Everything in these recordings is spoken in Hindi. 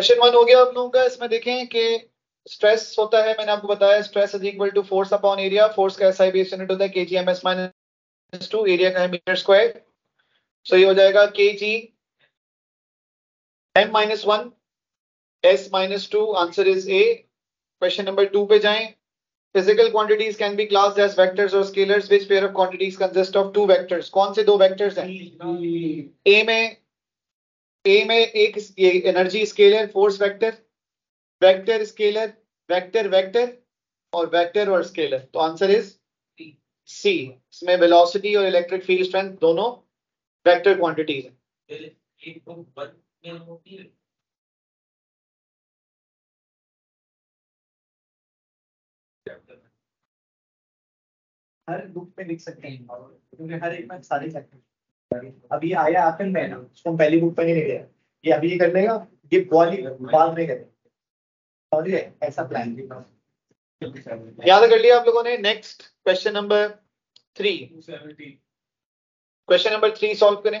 क्वेश्चन वन हो गया आप लोगों का। इसमें देखें कि स्ट्रेस होता है, मैंने आपको बताया stress is equal to force upon area force का एसआई बेस यूनिट होता है KG M S minus two area का है मीटर स्क्वायर सो ये हो जाएगा K G M minus one S minus two answer is A question number two पे जाएँ। Physical quantities can be classed as vectors or scalars, which pair of quantities consist of two vectors? कौन से दो vectors हैं? A में a में एक energy scalar force vector vector scalar vector vector और वेक्टर और स्केलर तो आंसर इज़ सी इसमें वेलोसिटी और इलेक्ट्रिक फ़ील्ड स्ट्रेंथ दोनों वेक्टर क्वांटिटीज हैं. हर बुक में लिख सकते हैं। क्योंकि हर एक में सारे चैप्टर अभी आया एप्पल में ना उसको हम पहली बुक में नहीं लिया ये अभी ये कर लेगा ये बॉली बाद में करेगा। समझिए ऐसा प्लान याद कर लिया आप लोगों ने? Next question number three question number three solve करें।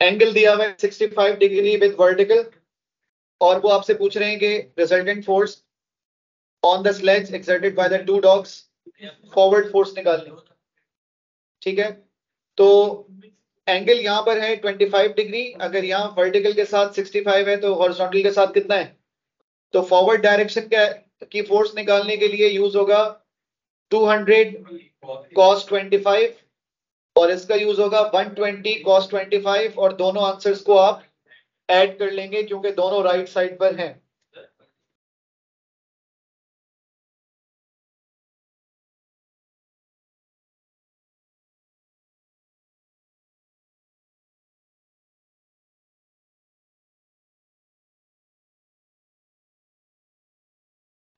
एंगल दिया हुआ है 65 डिग्री विद वर्टिकल, और वो आपसे पूछ रहे हैं कि resultant force on the sledge exerted by the two dogs forward force निकालनी। ठीक है? तो एंगल यहाँ पर है 25 डिग्री, अगर यहाँ वर्टिकल के साथ 65 है तो हॉरिजॉन्टल के साथ कितना है? तो फॉरवर्ड डायरेक्शन का की फोर्स निकालने के लिए यूज़ होगा 200 cos 25 और इसका यूज़ होगा 120 cos 25 और दोनों आंसर्स को आप ऐड कर लेंगे क्योंकि दोनों राइट साइड पर हैं।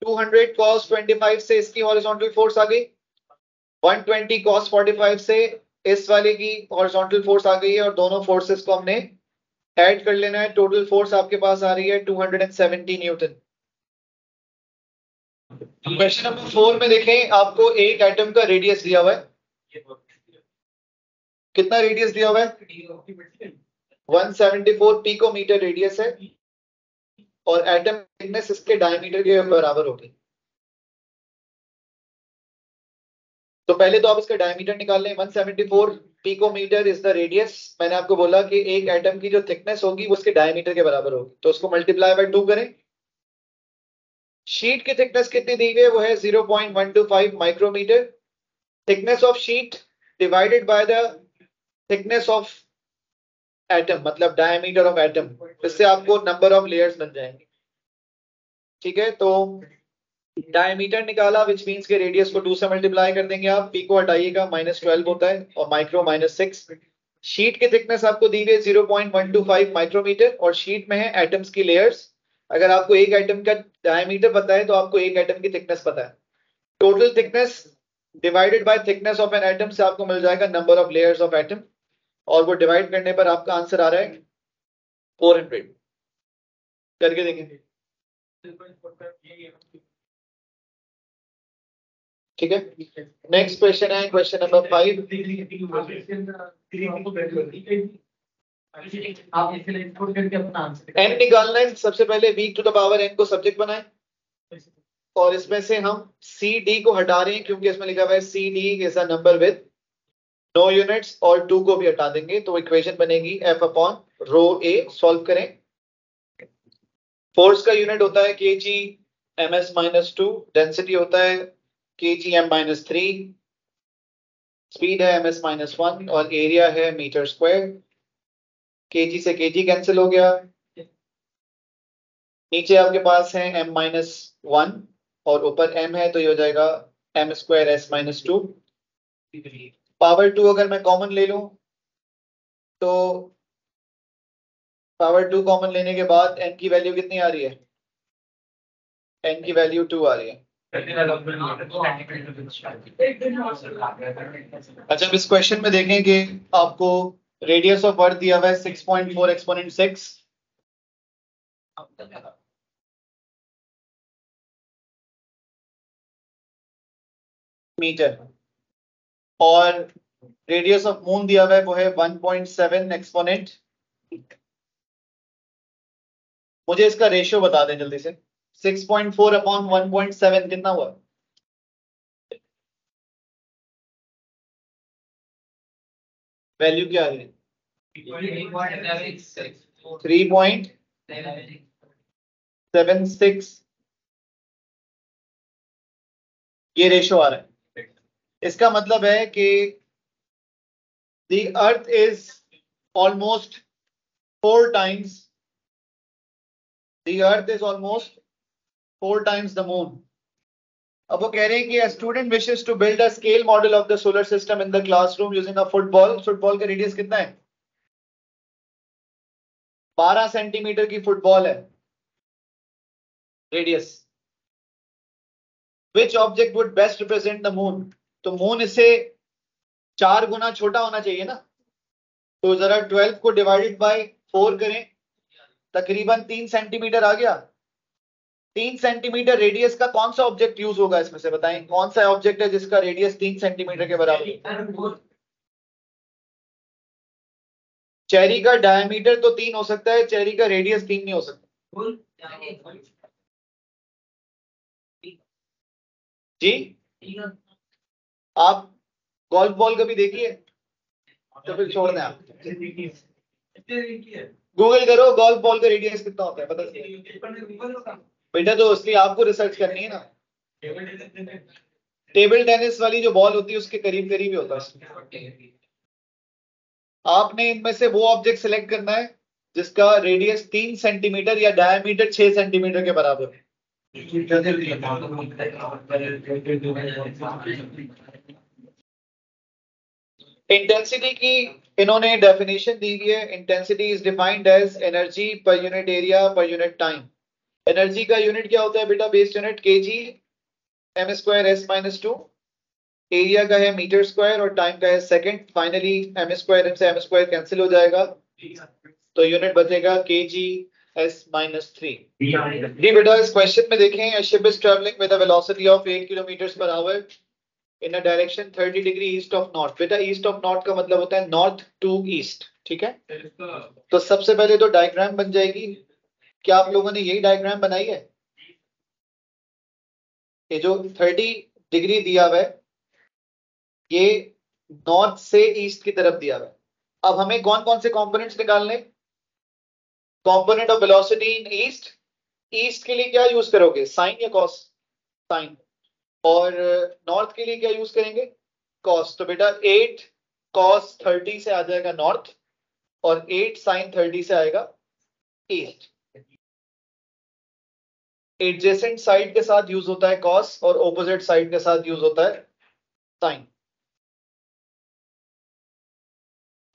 Two hundred cos twenty five से इसकी हॉरिजॉन्टल फोर्स आ गई। One twenty cos forty five से इस वाले की हॉरिजॉन्टल फोर्स आ गई है और दोनों फोर्सेस को हमने ऐड कर लेना है। टोटल फोर्स आपके पास आ रही है 270 न्यूटन क्वेश्चन नंबर फोर में देखें, आपको एक एटम का रेडियस दिया हुआ है। कितना रेडियस दिया हुआ है? 174 पिकोमीटर रेडियस है। और एटम थिकनेस इसके डायमीटर के बराबर होगी। तो पहले तो आप इसका डायमीटर निकाल लें 174 पिकोमीटर इज़ द रेडियस मैंने आपको बोला कि एक एटम की जो थिकनेस होगी, वो उसके डायमीटर के बराबर होगी। तो उसको मल्टीप्लाई बाय टू करें। शीट की थिकनेस कितनी दी गई वो है 0.125 micrometre thickness of sheet divided by the thickness of atom मतलब डायमीटर ऑफ़ एटम इससे आपको नंबर ऑफ़ लेयर्स बन जाएँगे। ठीक है? तो डायमीटर निकाला विच मीन्स के रेडियस को टू से मल्टीप्लाई कर देंगे आप पी को हटाइएगा माइनस ट्वेल्व होता है, और माइक्रो माइनस सिक्स शीट की थिकनेस आपको दी गई zero point one two five micrometre और शीट में है एटम्स की लेयर्स अगर आपको एक एटम का डायमीटर पता है तो आपको एक एटम की थिकनेस पता है. Total thickness divided by thickness of an atom से आपको मिल जाएगा number of layers of atom और वो डिवाइड करने पर आपका आंसर आ रहा है फोर हंड्रेड करके देखेंगे। ठीक है? नेक्स्ट क्वेश्चन है क्वेश्चन नंबर फाइव एन निकालना है, सबसे पहले week to the power n को सब्जेक्ट बनाए। और इसमें से हम सी डी को हटा रहे हैं, क्योंकि इसमें लिखा हुआ है C D is a number with no units और टू को भी हटा देंगे तो इक्वेशन बनेगी F upon rho A solve करें। फोर्स का यूनिट होता है k g m s minus two density होता है एम माइनस थ्री स्पीड है एम एस माइनस वन और एरिया है मीटर स्क्वायर के जी से के जी कैंसिल हो गया. नीचे आपके पास है एम माइनस वन और ऊपर एम है तो ये हो जाएगा m square s minus two power two अगर मैं कॉमन ले लूँ तो पावर टू कॉमन लेने के बाद एन की वैल्यू कितनी आ रही है? एन की वैल्यू टू आ रही है। अच्छा अब इस क्वेश्चन में देखें कि आपको रेडियस ऑफ़ अर्थ दिया हुआ है six point four exponent six metre और रेडियस ऑफ़ मून दिया हुआ है वो है वन पॉइंट सेवन एक्सपोनेंट मुझे इसका रेशियो बता दें जल्दी से। Six point four upon one point seven कितना हुआ? वैल्यू क्या है? थ्री पॉइंट सेवन सिक्स ये रेशो आ रहा है। इसका मतलब है कि the earth is almost four times the earth is almost four times the moon अब वो कह रहे हैं कि student wishes to build a scale model of the solar system in the classroom using a football football का रेडियस कितना है? 12 सेंटीमीटर की फुटबॉल है। Radius which object would best represent the moon तो मून इससे चार गुना छोटा होना चाहिए ना। तो जरा 12 को डिवाइडेड बाय फोर करें। तकरीबन तीन सेंटीमीटर आ गया। तीन सेंटीमीटर रेडियस का कौन सा ऑब्जेक्ट यूज़ होगा इसमें से बताएँ? कौन सा ऑब्जेक्ट है जिसका रेडियस तीन सेंटीमीटर के बराबर? चेरी का डायमीटर तो तीन हो सकता है चेरी का रेडियस तीन नहीं हो सकता। जी? आप गोल्फ बॉल कभी देखिए तो फिर छोड़ दें आप। गूगल करो गोल्फ बॉल का रेडियस कितना होता है पता बेटा तो इसलिए आपको रिसर्च करनी है ना। टेबल टेनिस वाली जो बॉल होती है, उसके करीब करीब ही होता है। आपने इनमें से वो ऑब्जेक्ट सिलेक्ट करना है, जिसका रेडियस तीन सेंटीमीटर या डायमीटर छह सेंटीमीटर के बराबर है। इंटेंसिटी की इन्होंने डेफिनेशन दी हुई है। Intensity is defined as energy per unit area per unit time energy का यूनिट क्या होता है बेटा? Based unit k g m square s minus two area का है मीटर स्क्वायर और टाइम का है second finally m square m से एम स्क्वायर कैंसिल हो जाएगा। तो यूनिट बचेगा k g s minus three जी बेटा इस क्वेश्चन में देखें ship is travelling with velocity of 8 kilometre per hour in a direction 30 degree east of north बेटा ईस्ट ऑफ़ नॉर्थ का मतलब होता है नॉर्थ टू ईस्ट ठीक है? तो सबसे पहले तो डायग्राम बन जाएगी। क्या आप लोगों ने यही डायग्राम बनाई है? ये जो 30 डिग्री दिया हुआ है, ये नॉर्थ से ईस्ट की तरफ़ दिया हुआ है। अब हमें कौन कौन से कंपोनेंट्स निकालने component of velocity in east east के लिए क्या यूज़ करोगे? साइन या कॉस साइन और नॉर्थ के लिए क्या यूज़ करेंगे? कॉस तो बेटा एट कॉस थर्टी से आ जाएगा नॉर्थ और एट साइन थर्टी से आएगा ईस्ट एडजेसेंट साइड के साथ यूज़ होता है कॉस और ऑपोजिट साइड के साथ यूज़ होता है साइन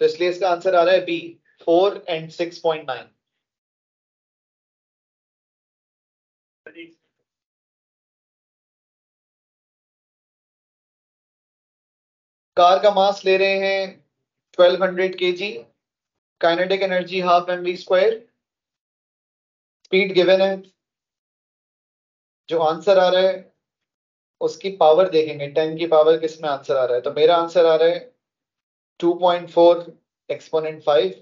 तो इसलिए इसका आंसर आ रहा है B four and six point nine car का मास ले रहे हैं 1200 hundred k g kinetic energy half m square speed given है जो आंसर आ रहा है, उसकी पावर देखेंगे। टेन की पावर किसमें आंसर आ रहा है? तो मेरा आंसर आ रहा है 2.4 exponent 5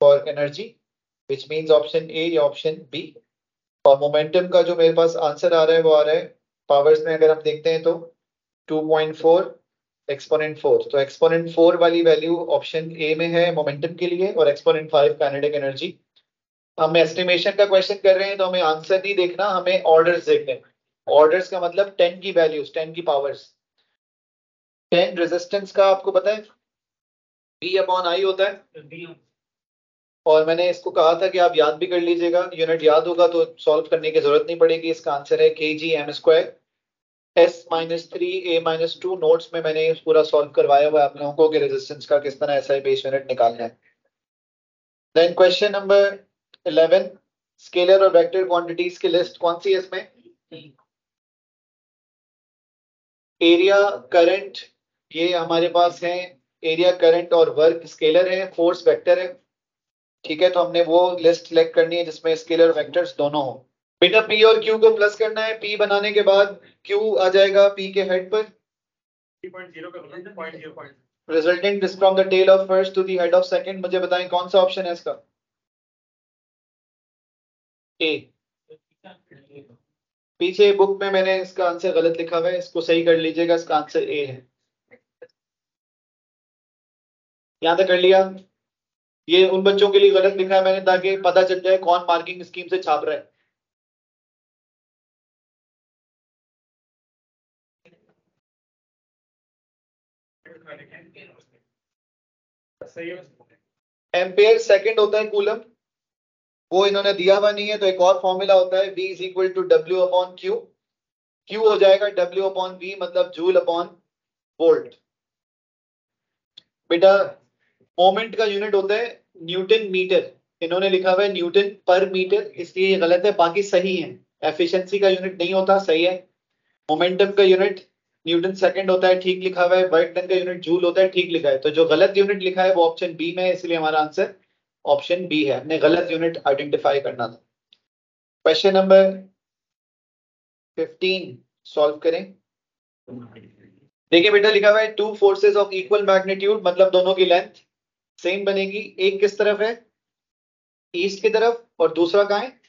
for energy which means option A या ऑप्शन बी और मोमेंटम का जो मेरे पास आंसर आ रहा है, वो आ रहा है पावर्स में, अगर हम देखते हैं तो 2.4 एक्सपोनेंट फोर तो एक्सपोनेंट फोर वाली वैल्यू ऑप्शन ए में है मोमेंटम के लिए और एक्सपोनेंट फाइव काइनेटिक एनर्जी हम एस्टिमेशन का क्वेश्चन कर रहे हैं तो हमें आंसर नहीं देखना, हमें ऑर्डर्स देखने ऑर्डर्स का मतलब टेन की वैल्यूज़ टेन की पावर्स टेन रेजिस्टेंस का आपको पता है? बी अपॉन आई होता है। और मैंने इसको कहा था कि आप याद भी कर लीजिएगा यूनिट याद होगा तो सॉल्व करने की ज़रूरत नहीं पड़ेगी, इसका आंसर है k g m square s minus three A minus two notes में मैंने पूरा सॉल्व करवाया हुआ आप लोगों को कि रेजिस्टेंस का किस तरह ऐसा बेस यूनिट निकालना है। Then question number eleven scalar और वेक्टर क्वांटिटीज की लिस्ट कौन सी है इसमें? एरिया करंट ये हमारे पास है। एरिया करंट और वर्क स्केलर है फोर्स वेक्टर है। ठीक है तो हमने वो लिस्ट सिलेक्ट करनी है जिसमें स्केलर वेक्टर्स दोनों हो। बेटा पी और क्यू को प्लस करना है। पी बनाने के बाद क्यू आ जाएगा पी के हेड पर। Resulting from the tail of first to the head of second मुझे बताएँ कौन सा ऑप्शन है इसका? ए पीछे बुक में मैंने इसका आंसर गलत लिखा हुआ है, इसको सही कर लीजिएगा, इसका आंसर ए है। यहाँ तक कर लिया। ये उन बच्चों के लिए गलत लिखा है मैंने, ताकि पता चल जाए कौन मार्किंग स्कीम से छाप रहा है। एम्पेयर सेकंड होता है, कूलम। वो इन्होंने दिया हुआ नहीं है तो एक और फॉर्मूला होता है, V is equal to W upon Q Q हो जाएगा डब्ल्यू अपॉन V मतलब जूल अपॉन वोल्ट बेटा मोमेंट का यूनिट होता है न्यूटन मीटर इन्होंने लिखा हुआ है न्यूटन पर मीटर इसलिए ये गलत है, बाकी सही है। एफिशिएंसी का यूनिट नहीं होता, सही है। मोमेंटम का यूनिट न्यूटन सेकंड होता है, ठीक लिखा हुआ है। वर्क डन का यूनिट जूल होता है, ठीक लिखा है। तो जो गलत यूनिट लिखा है, वो ऑप्शन बी में है, इसलिए हमारा आंसर ऑप्शन बी है हमने गलत यूनिट आइडेंटिफाई करना था। क्वेश्चन नंबर 15 सॉल्व करें। देखिए बेटा, लिखा हुआ है two forces of equal magnitude मतलब दोनों की लेंथ सेम बनेगी। एक किस तरफ़ है? ईस्ट की तरफ़ और दूसरा कहा है?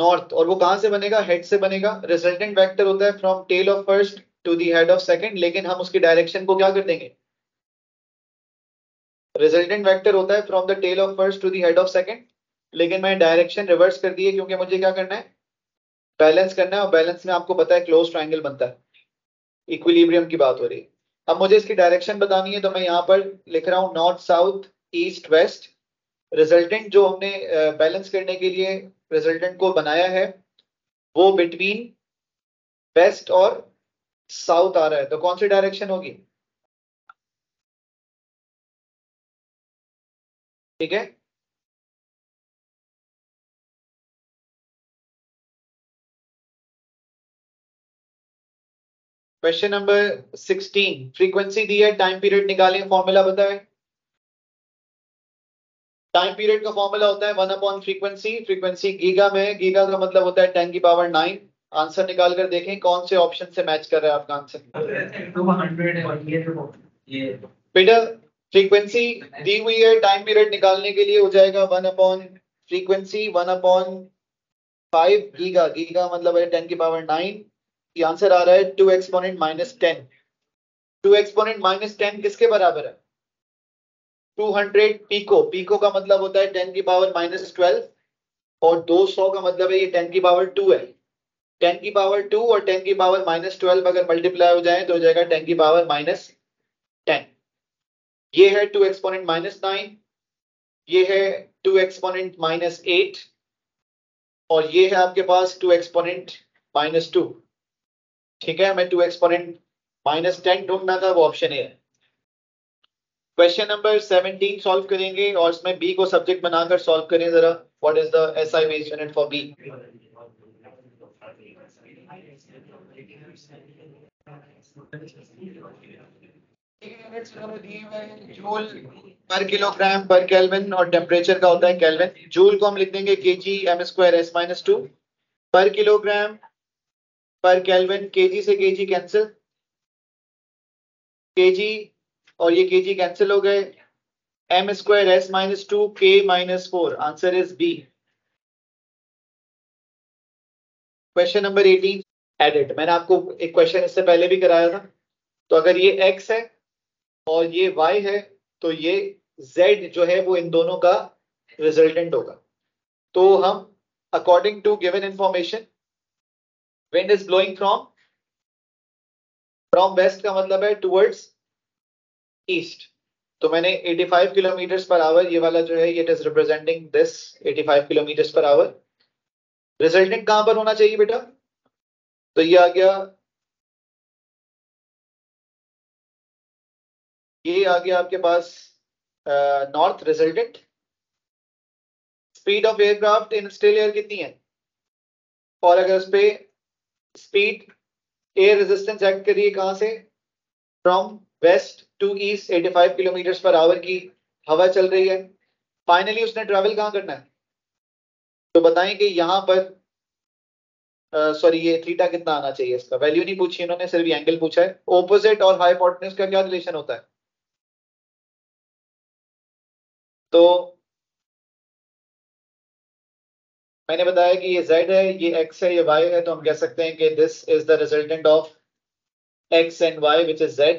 नॉर्थ और वो कहाँ से बनेगा? हेड से बनेगा। रिजल्टेंट वेक्टर होता है from tail of first to the head of second लेकिन हम उसकी डायरेक्शन को क्या कर देंगे? रिजल्टेंट वेक्टर होता है from the tail of first to the head of second लेकिन मैंने डायरेक्शन रिवर्स कर दी है क्योंकि मुझे क्या करना है? बैलेंस करना है और बैलेंस में आपको पता है क्लोज ट्राइंगल बनता है। इक्विलिब्रियम की बात हो रही है। अब मुझे इसकी डायरेक्शन बतानी है तो मैं यहाँ पर लिख रहा हूँ north south east west resultant जो हमने बैलेंस करने के लिए रिजल्टेंट को बनाया है, वो बिटवीन वेस्ट और साउथ आ रहा है। तो कौन सी डायरेक्शन होगी? ठीक है? क्वेश्चन नंबर 16 फ्रीक्वेंसी दी है टाइम पीरियड निकालें फॉर्मूला बताए। टाइम पीरियड का फॉर्मूला होता है one upon frequency frequency giga में गीगा का मतलब होता है टेन की पावर नाइन आंसर निकाल कर देखें कौन से ऑप्शन से मैच कर रहा है आपका आंसर बेटा फ्रीक्वेंसी दी हुई है टाइम पीरियड निकालने के लिए हो जाएगा one upon frequency one upon five giga giga मतलब है टेन की पावर नाइन आंसर आ रहा है two exponent minus ten two exponent minus ten किसके बराबर है? टू हंड्रेड पीको पीको का मतलब होता है टेन की पावर माइनस ट्वेल्व और दो सौ का मतलब है ये टेन की पावर टू है. टेन की पावर टू और टेन की पावर माइनस ट्वेल्व अगर मल्टीप्लाई हो जाए तो हो जाएगा टेन की पावर माइनस ये है टू एक्सपोनेंट माइनस नाइन, ये है टू एक्सपोनेंट माइनस एट, और ये है आपके पास टू एक्सपोनेंट माइनस टू। ठीक है, मैं टू एक्सपोनेंट माइनस टेन ढूंढना था, वो ऑप्शन ए है। क्वेश्चन नंबर सेवनटीन सॉल्व करेंगे, और इसमें बी को सब्जेक्ट बनाकर सॉल्व करें जरा। What is the S I base unit for B joule per kilogram per kelvin और टेम्परेचर का होता है केल्विन जूल को हम लिख देंगे k g m square s minus two per kilogram per kelvin k g से के जी कैंसिल के जी और ये के जी कैंसिल हो गए. M square s minus two K minus four answer is B question number eighteen edit मैंने आपको एक क्वेश्चन इससे पहले भी कराया था. तो अगर ये एक्स है और ये y है तो ये z जो है वो इन दोनों का रिजल्टेंट होगा। तो हम according to given information wind is blowing from from west का मतलब है टूवर्ड्स ईस्ट तो मैंने 85 किलोमीटर पर आवर ये वाला जो है it is representing this 85 kilometre per hour resultant कहाँ पर होना चाहिए बेटा? तो ये आ गया ये आ गया आपके पास north resultant speed of aircraft in still air कितनी है? और अगर उस पर स्पीड एयर रेजिस्टेंस एक्ट करिए कहाँ से? From west to east 85 kilometre per hour की हवा चल रही है। फाइनली उसने ट्रेवल कहाँ करना है? तो बताएँ कि यहाँ पर सॉरी ये थीटा कितना आना चाहिए इसका? वैल्यू नहीं पूछी इन्होंने, सिर्फ़ एंगल पूछा है। ओपोजिट और हाइपोटेन्यूज का क्या रिलेशन होता है? तो मैंने बताया कि ये z है, ये x है, ये y है तो हम कह सकते हैं कि this is the resultant of x and y which is z.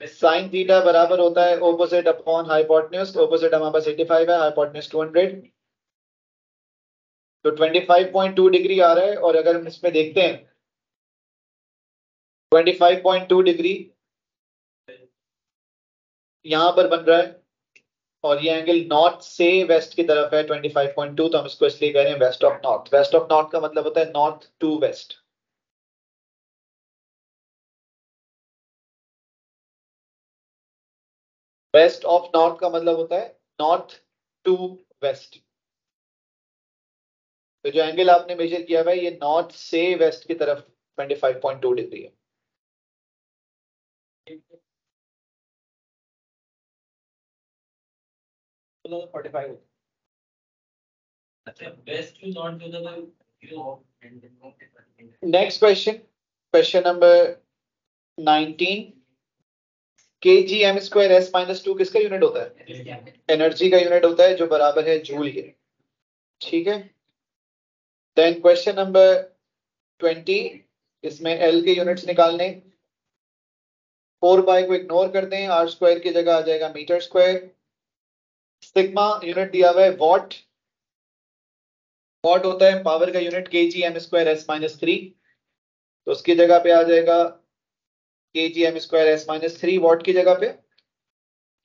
Sine theta बराबर होता है ओपोजिट अपॉन हाइपोटेन्यूज ओपोजिट हमारे पास 85 है हाइपोटेन्यूज 200 तो 25.2 डिग्री आ रहा है, और अगर हम इसमें देखते हैं 25.2 डिग्री यहाँ पर बन रहा है और ये एंगल नॉर्थ से वेस्ट की तरफ़ है 25.2 तो हम इसको इसलिए कह रहे हैं west of north west of north का मतलब होता है north to west west of north का मतलब होता है नॉर्थ टू वेस्ट तो जो एंगल आपने मेजर किया हुआ है ये नॉर्थ से वेस्ट की तरफ़ 25.2 डिग्री है। Next question question number 19 k g m square s minus two किसका यूनिट होता है? एनर्जी का यूनिट होता है जो बराबर है जूल के। ठीक है? देन क्वेश्चन नंबर ट्वेंटी इसमें एल के यूनिट्स निकालने। फोर बाय को इग्नोर कर दें आर स्क्वायर की जगह आ जाएगा मीटर स्क्वायर सिग्मा यूनिट दिया हुआ है वॉट वॉट होता है पावर का unit k g m square s minus three तो उसकी जगह पे आ जाएगा k g m square s minus three watt की जगह पे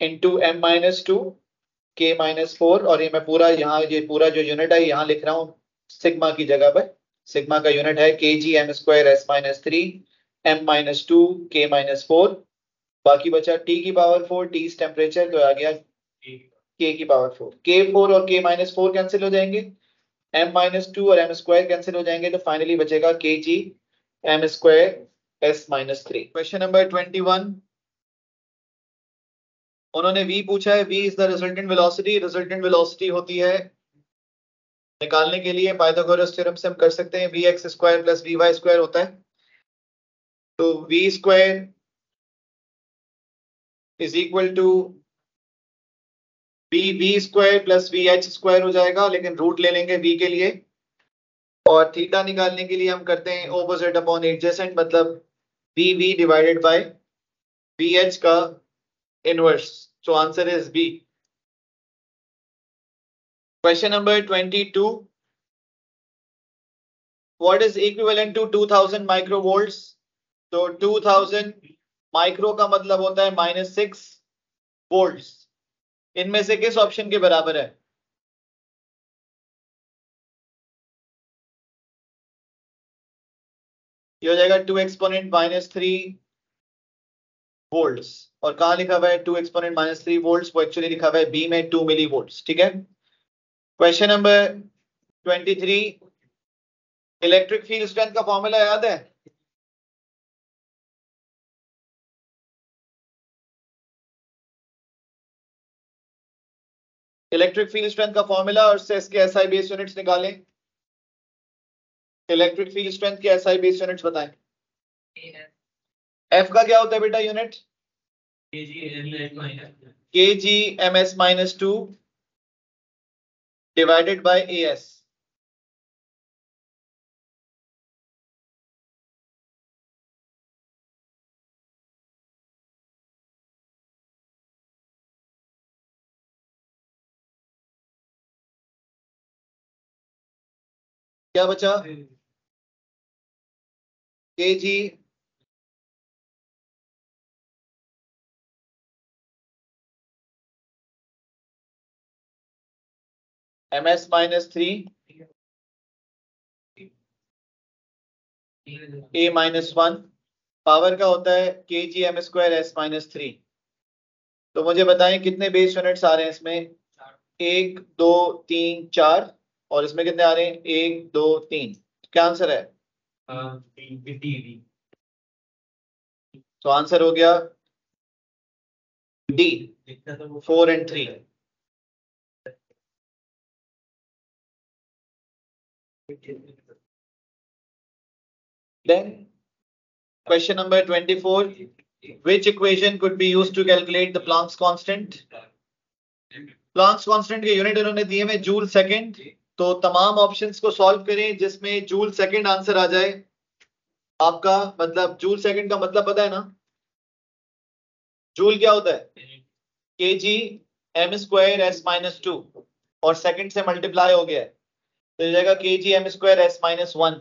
into m minus two K minus four और ये मैं पूरा यहाँ, ये पूरा जो यूनिट है, यहाँ लिख रहा हूँ सिग्मा की जगह पर. सिग्मा का यूनिट है k g m square s minus three m minus two K minus four बाकी बचा टी की पावर फोर टी टेम्परेचर तो आ गया के की पावर फोर के फोर और के माइनस फोर कैंसिल हो जाएँगे. एम माइनस टू और एम स्क्वायर कैंसिल हो जाएँगे तो फाइनली बचेगा k g m square s minus three question number twenty one उन्होंने v पूछा है, v is the resultant velocity resultant velocity होती है निकालने के लिए पाइथागोरस थ्योरम से हम कर सकते हैं। X square plus y square होता है। तो v square is equal to v v square plus v h square हो जाएगा, लेकिन रूट ले लेंगे वी के लिए और थीटा निकालने के लिए हम करते हैं ओपोजिट अपॉन एडजेसेंट मतलब v v divided by v h का inverse so answer is B Question number 22. What is equivalent to 2000 microvolts? तो 2000 माइक्रो का मतलब होता है माइनस सिक्स वोल्ट इनमें से किस ऑप्शन के बराबर है? ये हो जाएगा two exponent minus three volt और कहा लिखा हुआ है two exponent minus three volt वो एक्चुअली लिखा हुआ है बी में टू मिली वोल्ट ठीक है? Question number twenty three electric field strength का फॉर्मूला याद है? इलेक्ट्रिक फ़ील्ड स्ट्रेंथ का फॉर्मूला और इसके एस एसआई बेस यूनिट्स निकालें। इलेक्ट्रिक फ़ील्ड स्ट्रेंथ के एस आई बेस यूनिट्स बताएँ। एफ़ का क्या होता है बेटा unit k g m s minus two divided by A AS. क्या बचा? K g. M s minus three A minus one power का होता है? K g m square s minus three तो मुझे बताएँ कितने बेस यूनिट्स आ रहे हैं इसमें? एक दो तीन चार। और इसमें कितने आ रहे हैं? एक दो तीन। क्या आंसर है? तो आंसर हो गया D four and three question number twenty four which equation could be use to calculate the Planck's constant Planck's constant के यूनिट इन्होंने दिए हैं जूल सेकेंड तो तमाम ऑप्शंस को सॉल्व करें, जिसमें जूल सेकंड आंसर आ जाए। आपका मतलब जूल सेकंड का मतलब पता है ना? जूल क्या होता है? K G M square S minus two और सेकंड से मल्टीप्लाई हो गया है। तो जाएगा K G M square S minus one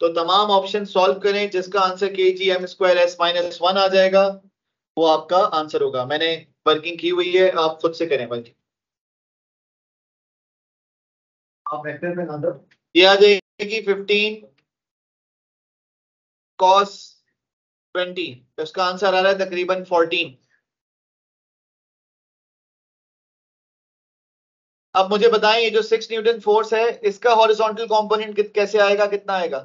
तो तमाम ऑप्शन सॉल्व करें, जिसका answer K G M square S minus one आ जाएगा, वो आपका आंसर होगा। मैंने वर्किंग की हुई है, आप खुद से करें वर्किंग आप वेक्टर में जाएगी 15 cos 20 तो इसका आंसर आ रहा है तकरीबन फोर्टीन अब मुझे बताएँ, ये जो सिक्स न्यूटन फोर्स है, इसका हॉरिजॉन्टल कंपोनेंट कैसे आएगा, कितना आएगा?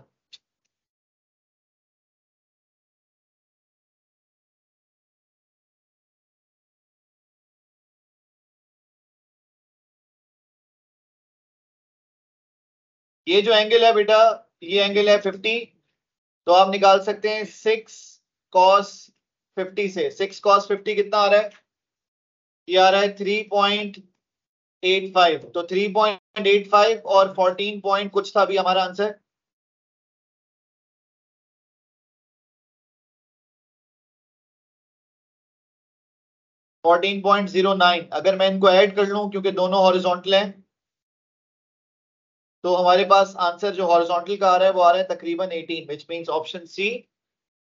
ये जो एंगल है बेटा, ये एंगल है 50 तो आप निकाल सकते हैं सिक्स कॉस 50 से। सिक्स कॉस 50 कितना आ रहा है? ये आ रहा है 3.85 तो 3.85 और 14 पॉइंट कुछ था अभी हमारा answer fourteen point zero nine अगर मैं इनको ऐड कर लूँ, क्योंकि दोनों हॉरिजॉन्टल हैं तो हमारे पास आंसर जो हॉरिजॉन्टल का आ रहा है, वो आ रहा है तकरीबन 18 विच मींस ऑप्शन सी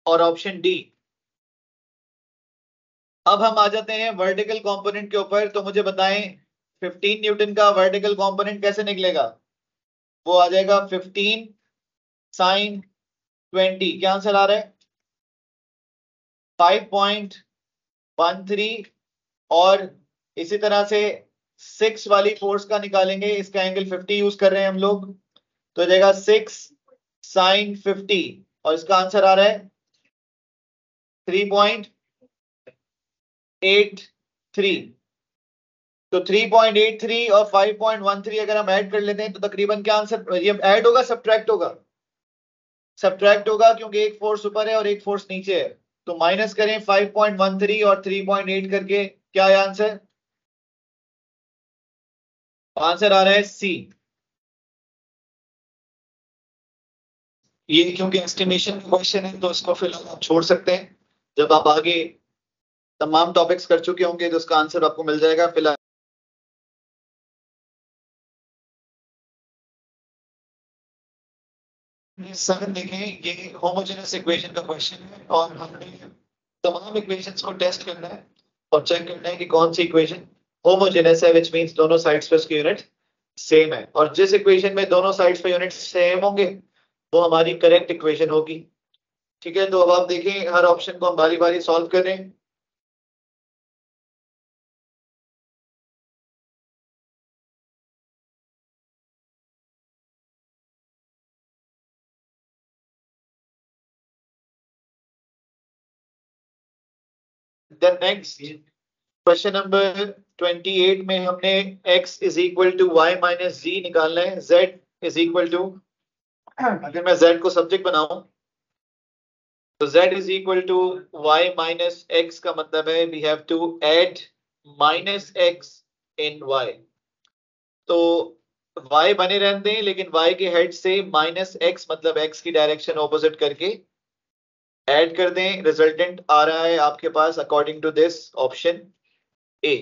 और ऑप्शन डी अब हम आ जाते हैं वर्टिकल कंपोनेंट के ऊपर तो मुझे बताएँ 15 न्यूटन का वर्टिकल कंपोनेंट कैसे निकलेगा? वो आ जाएगा 15 साइन 20 क्या आंसर आ रहा है? 5.13 और इसी तरह से सिक्स वाली फोर्स का निकालेंगे, इसका एंगल 50 यूज़ कर रहे हैं हम लोग तो जाएगा सिक्स साइन 50 और इसका आंसर आ रहा है थ्री पॉइंट एट थ्री तो 3.83 और 5.13 अगर हम ऐड कर लेते हैं तो तकरीबन क्या आंसर ये ऐड होगा सब्ट्रैक्ट होगा? सब्ट्रैक्ट होगा क्योंकि एक फोर्स ऊपर है और एक फोर्स नीचे है तो माइनस करें 5.13 और 3.8 करके, क्या है आंसर आंसर आ रहा है सी। ये क्योंकि एस्टिमेशन क्वेश्चन है तो इसको फ़िलहाल आप छोड़ सकते हैं। जब आप आगे तमाम टॉपिक्स कर चुके होंगे तो उसका आंसर आपको मिल जाएगा। फ़िलहाल सेवन देखें, ये होमोजेनस इक्वेशन का क्वेश्चन है, और हमने तमाम इक्वेशंस को टेस्ट करना है, और चेक करना है कि कौन सी इक्वेशन होमोजेनस है विच मींस दोनों साइड्स पे उसकी यूनिट सेम है। और जिस इक्वेशन में दोनों साइड्स पे यूनिट सेम होंगे, वो हमारी करेक्ट इक्वेशन होगी। ठीक है तो अब आप देखें, हर ऑप्शन को हम बारी बारी सॉल्व करें Then next क्वेश्चन नंबर 28 में हमने x is equal to Y minus G निकालना है। Z इज़ इक्वल टू अगर मैं z को सब्जेक्ट बनाऊँ तो z is equal to y minus X का मतलब है we have to add minus X in y तो y बने रहते हैं, लेकिन y के हेड से माइनस एक्स मतलब x की डायरेक्शन ऑपोजिट करके ऐड कर दें। रिजल्टेंट आ रहा है आपके पास according to this option A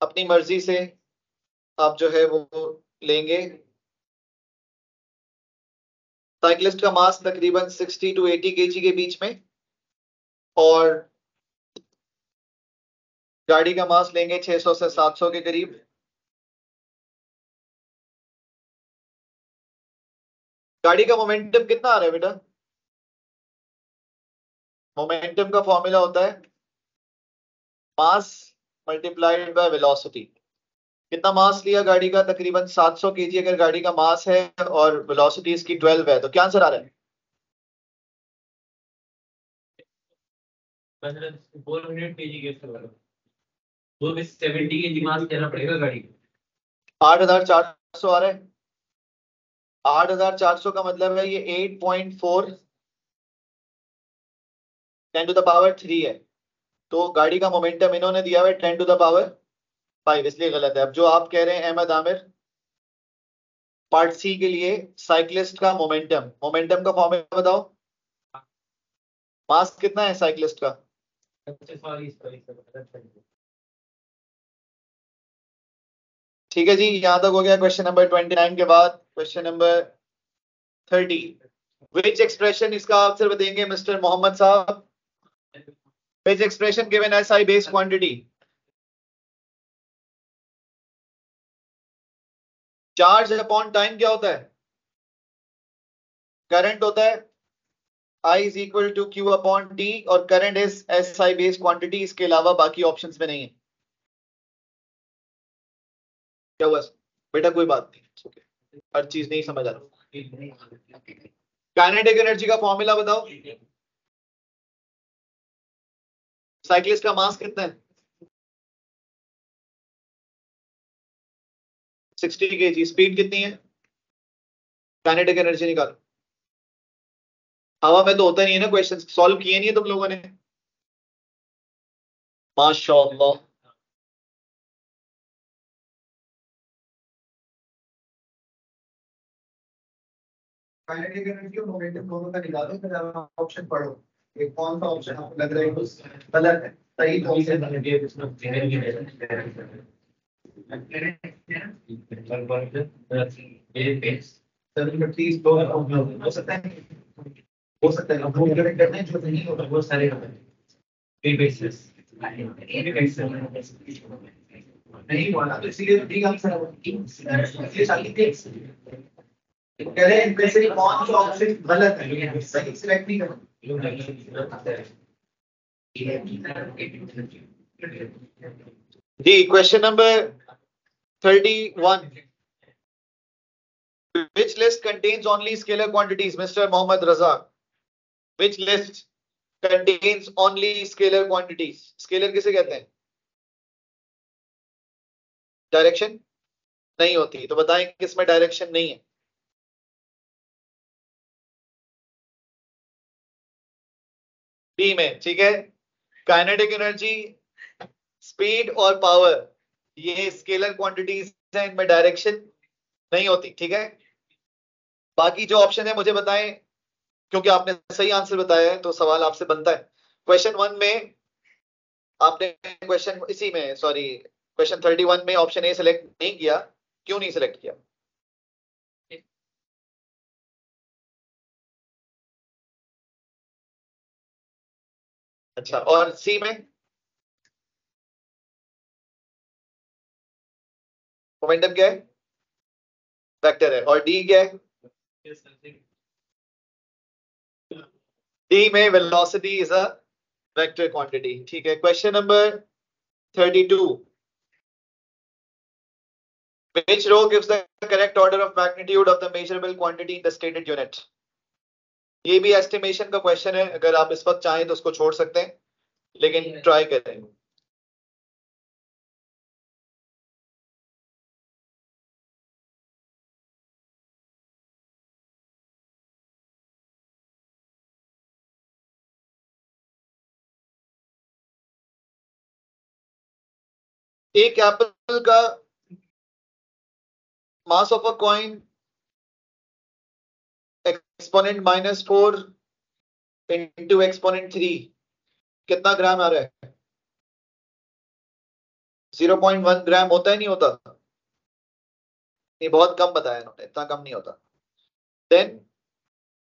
अपनी मर्ज़ी से आप जो है वो लेंगे। साइकिलिस्ट का मास तकरीबन 60 टू 80 केजी के बीच में और गाड़ी का मास लेंगे 600 से 700 के करीब। गाड़ी का मोमेंटम कितना आ रहा है बेटा? मोमेंटम का फॉर्मूला होता है मास मल्टीप्लाइड बाय वेलोसिटी कितना मास लिया गाड़ी का? तकरीबन 700 केजी अगर गाड़ी का मास है और वेलोसिटी इसकी 12 है तो क्या आंसर आ रहा है? के के के को। आठ हज़ार चार सौ आ रहा है। आठ हज़ार चार सौ का मतलब है ये eight point four ten to the power three है। तो गाड़ी का मोमेंटम इन्होंने दिया हुआ है ten to the power five इसलिए गलत है। अब जो आप कह रहे हैं, अहमद आमिर पार्ट सी के लिए साइक्लिस्ट का मोमेंटम मोमेंटम का फॉर्मूला बताओ। मास कितना है साइक्लिस्ट का? ठीक है जी, यहाँ तक हो गया क्वेश्चन नंबर ट्वेंटी नाइन के बाद question number thirty which expression इसका आंसर देंगे मिस्टर मोहम्मद साहब? Which expression given S I base quantity charge upon time क्या होता है? करंट होता है. I is equal to Q upon T और current is S I base quantity इसके अलावा बाकी ऑप्शंस में नहीं है. क्या हुआ? बेटा कोई बात नहीं. हर चीज़ नहीं समझ आ रहा. काइनेटिक एनर्जी का फॉर्मूला बताओ. साइक्लिस्ट का मास कितना है? 60 केजी। स्पीड कितनी है? काइनेटिक एनर्जी निकालो। हवा में तो होता नहीं है ना क्वेश्चन सॉल्व किए नहीं है तुम लोगों ने? माशाल्लाह। काइनेटिक एनर्जी और मोमेंटम दोनों का निकालो, फिर ऑप्शन पढ़ो। एक कौन सा ऑप्शन आपको लग रहा है गलत है? सही कौन सा सर प्लीज़ दो हो है हो सकता है हैं जो नहीं होता बहुत सारे नहीं हुआ तो इसीलिए तो ऑप्शन गलत है? सही सिलेक्ट नहीं करो जी question number thirty one Which list contains only scalar quantities, Mr. Mohammad Razak? Which list contains only scalar quantities? Scalar किसे कहते हैं डायरेक्शन नहीं होती तो बताएँ किसमें डायरेक्शन नहीं है डी में, ठीक है? काइनेटिक एनर्जी स्पीड और पावर ये स्केलर क्वांटिटीज हैं, इनमें डायरेक्शन नहीं होती, ठीक है? बाकी जो ऑप्शन है, मुझे बताएँ, क्योंकि आपने सही आंसर बताया है तो सवाल आपसे बनता है। क्वेश्चन वन में, आपने क्वेश्चन इसी में सॉरी क्वेश्चन थर्टी वन में ऑप्शन ए सिलेक्ट नहीं किया, क्यों नहीं सिलेक्ट किया? अच्छा और सी में मोमेंटम क्या है वेक्टर है और डी क्या है डी में velocity is a vector quantity ठीक है question number 32 which row gives the correct order of magnitude of the measurable quantity in the stated unit ये भी एस्टिमेशन का क्वेश्चन है अगर आप इस वक्त चाहें तो उसको छोड़ सकते हैं लेकिन ट्राई करें। एक एप्पल का mass of a coin exponent minus four into exponent three कितना ग्राम आ रहा है? ज़ीरो पॉइंट वन ग्राम होता है, नहीं होता? ये बहुत कम बताया इन्होंने, इतना कम नहीं होता। देन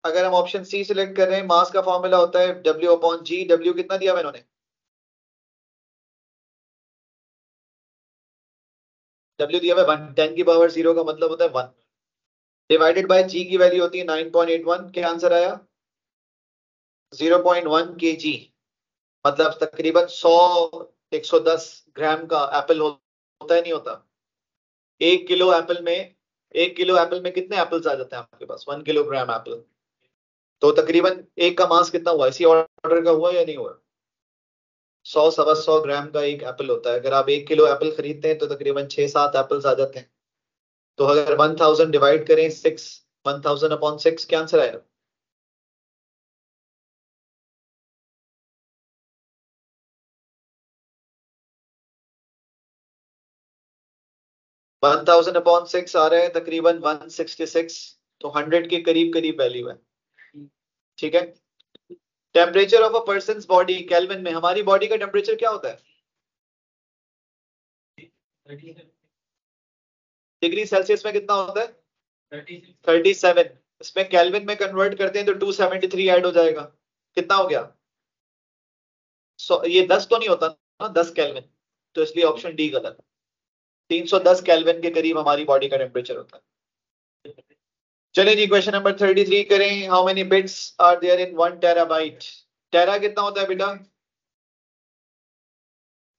अगर हम ऑप्शन सी सिलेक्ट कर रहे हैं मास का फॉर्मूला होता है डब्ल्यू अपॉन जी डब्ल्यू कितना दिया इन्होंने? डब्ल्यू दिया हुआ वन टेन की पावर ज़ीरो का मतलब होता है वन डिवाइडेड बाय जी की वैल्यू होती है नाइन पॉइंट एट वन क्या आंसर आया? Zero point one K G मतलब तकरीबन सौ 110 ग्राम का एप्पल होता है, नहीं होता? एक किलो एप्पल में, एक किलो एप्पल में कितने एप्पल्स आ जाते हैं आपके पास? वन किलोग्राम एप्पल तो तकरीबन एक का मास कितना हुआ? इसी ऑर्डर का हुआ या नहीं हुआ? सौ, सवा सौ ग्राम का एक एप्पल होता है। अगर आप एक किलो एप्पल खरीदते हैं तो तकरीबन छह, सात एप्पल्स आ जाते हैं। तो अगर वन थाउज़ेंड डिवाइड करें six one thousand upon six क्या आंसर आएगा? वन थाउज़ेंड अपॉन सिक्स आ रहा है, तकरीबन वन सिक्सटी सिक्स तो हंड्रेड के करीब करीब वैल्यू है। ठीक है? Temperature of a person body kelvin में हमारी बॉडी का टेम्परेचर क्या होता है? डिग्री सेल्सियस में कितना होता है? Thirty seven. इसमें कैलविन में कन्वर्ट करते हैं तो टू सेवेंटी थ्री एड हो जाएगा। कितना हो गया? सो ये दस तो नहीं होता ना दस कैलविन तो इसलिए ऑप्शन डी गलत 310 केल्विन के करीब हमारी बॉडी का टेम्परेचर होता है। चलिए जी क्वेश्चन नंबर 33 करें। How many bits are there in one terabyte tera कितना होता है बेटा?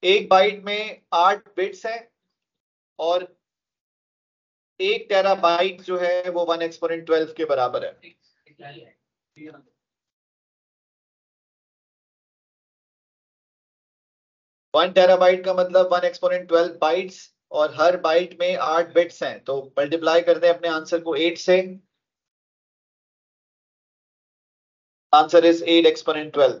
एक बाइट में आठ बिट्स हैं और एक टेराबाइट जो है वो वन एक्सपोनेंट ट्वेल्व के बराबर है। वन टेराबाइट का मतलब वन एक्सपोनेंट ट्वेल्व बाइट्स और हर बाइट में आठ बिट्स हैं। तो मल्टीप्लाई करते हैं अपने आंसर को एट से। Answer is eight exponent twelve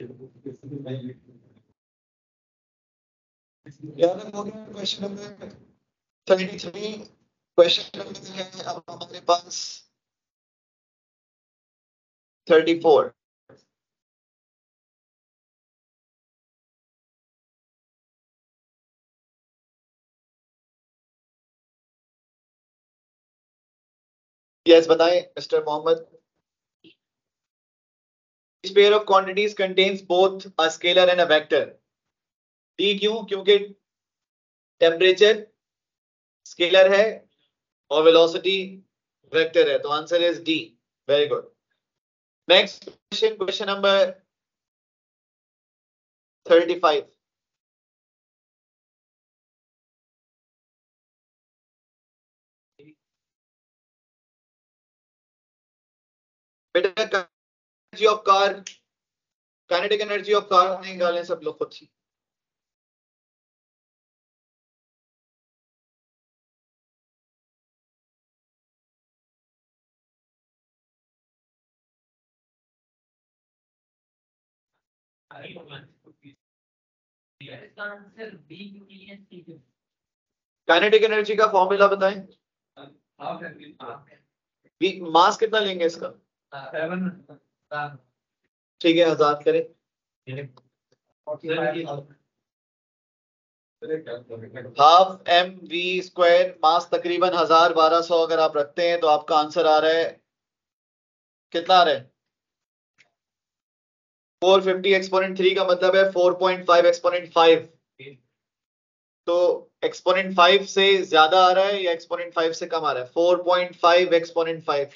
question number thirty three question number है अब हमारे पास थर्टी फोर यस बताएँ mister Mohammad Each pair of quantities contains both a scalar and a vector. D क्यों क्योंकि टेम्परेचर स्केलर है और वेलोसिटी वेक्टर है तो answer is D very good next question question number thirty five बेटा energy of car kinetic energy of car निकालें सब लोग खुद से काइनेटिक एनर्जी का फॉर्मूला बताएँ। मास कितना लेंगे इसका? ठीक है, आज़ाद करें। Half M V square mass तकरीबन हज़ार बारह सौ अगर आप रखते हैं तो आपका आंसर आ रहा है, कितना आ रहा है? 450 एक्सपोनेंट थ्री का मतलब है 4.5 एक्सपोनेंट फाइव तो एक्सपोनेंट फाइव से ज़्यादा आ रहा है या एक्सपोनेंट फाइव से कम आ रहा है? 4.5 एक्सपोनेंट फाइव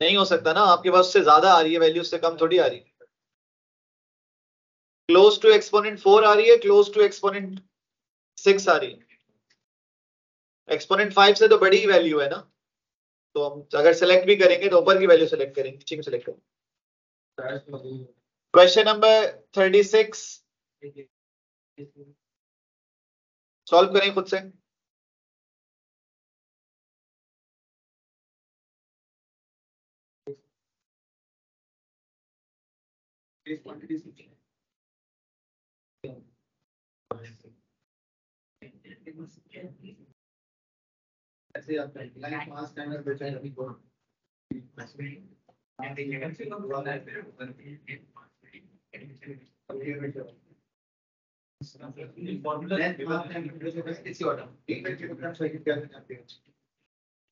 नहीं हो सकता ना आपके पास उससे ज़्यादा आ रही है वैल्यू उससे कम थोड़ी आ रही है। क्लोज टू एक्सपोनेंट फोर आ रही है क्लोज टू एक्सपोनेंट सिक्स आ रही है। एक्सपोनेंट फाइव से तो बड़ी वैल्यू है ना। तो हम अगर सेलेक्ट भी करेंगे तो ऊपर की वैल्यू सेलेक्ट करेंगे नीचे की सेलेक्ट करेंगे। Question number thirty six solve करें खुद से। ऐसे आपका लाइफ मास टाइम में बेचा अभी को इसी ऑर्डर एक मिनट के बाद सही क्या करते हैं एक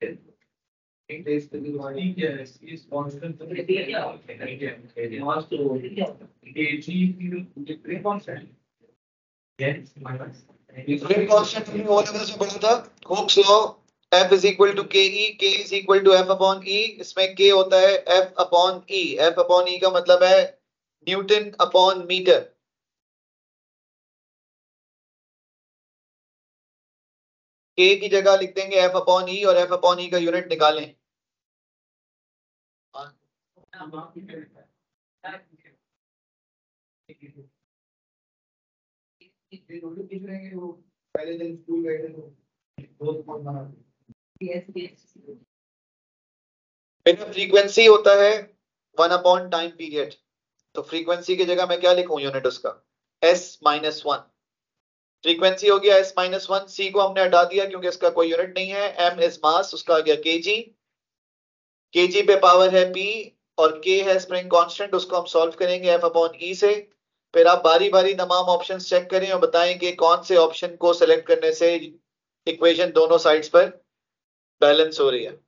डेज़ के लिए ठीक है इस कांस्टेंट तो तो कांस्टेंट हमने से पढ़ा था F is equal to KE K is equal to F upon E इसमें K होता है F upon E F upon E का मतलब है न्यूटन अपॉन मीटर K की जगह लिख देंगे F upon E और F upon E का यूनिट निकालें पहले दिन स्कूल गए थे फ्रीक्वेंसी होता है वन अपॉन टाइम पीरियड तो फ्रीक्वेंसी की जगह मैं क्या लिखूं यूनिट उसका? एस माइनस वन फ्रीक्वेंसी हो गया एस माइनस वन सी को हमने हटा दिया क्योंकि इसका कोई यूनिट नहीं है एम इज़ मास उसका आ गया kg. kg पे पावर है p और के है स्प्रिंग कांस्टेंट उसको हम सॉल्व करेंगे एफ़ अपॉन ई से। फिर आप बारी बारी तमाम ऑप्शन चेक करें और बताएँ कि कौन से ऑप्शन को सेलेक्ट करने से इक्वेशन दोनों साइड्स पर बैलेंस हो रही है।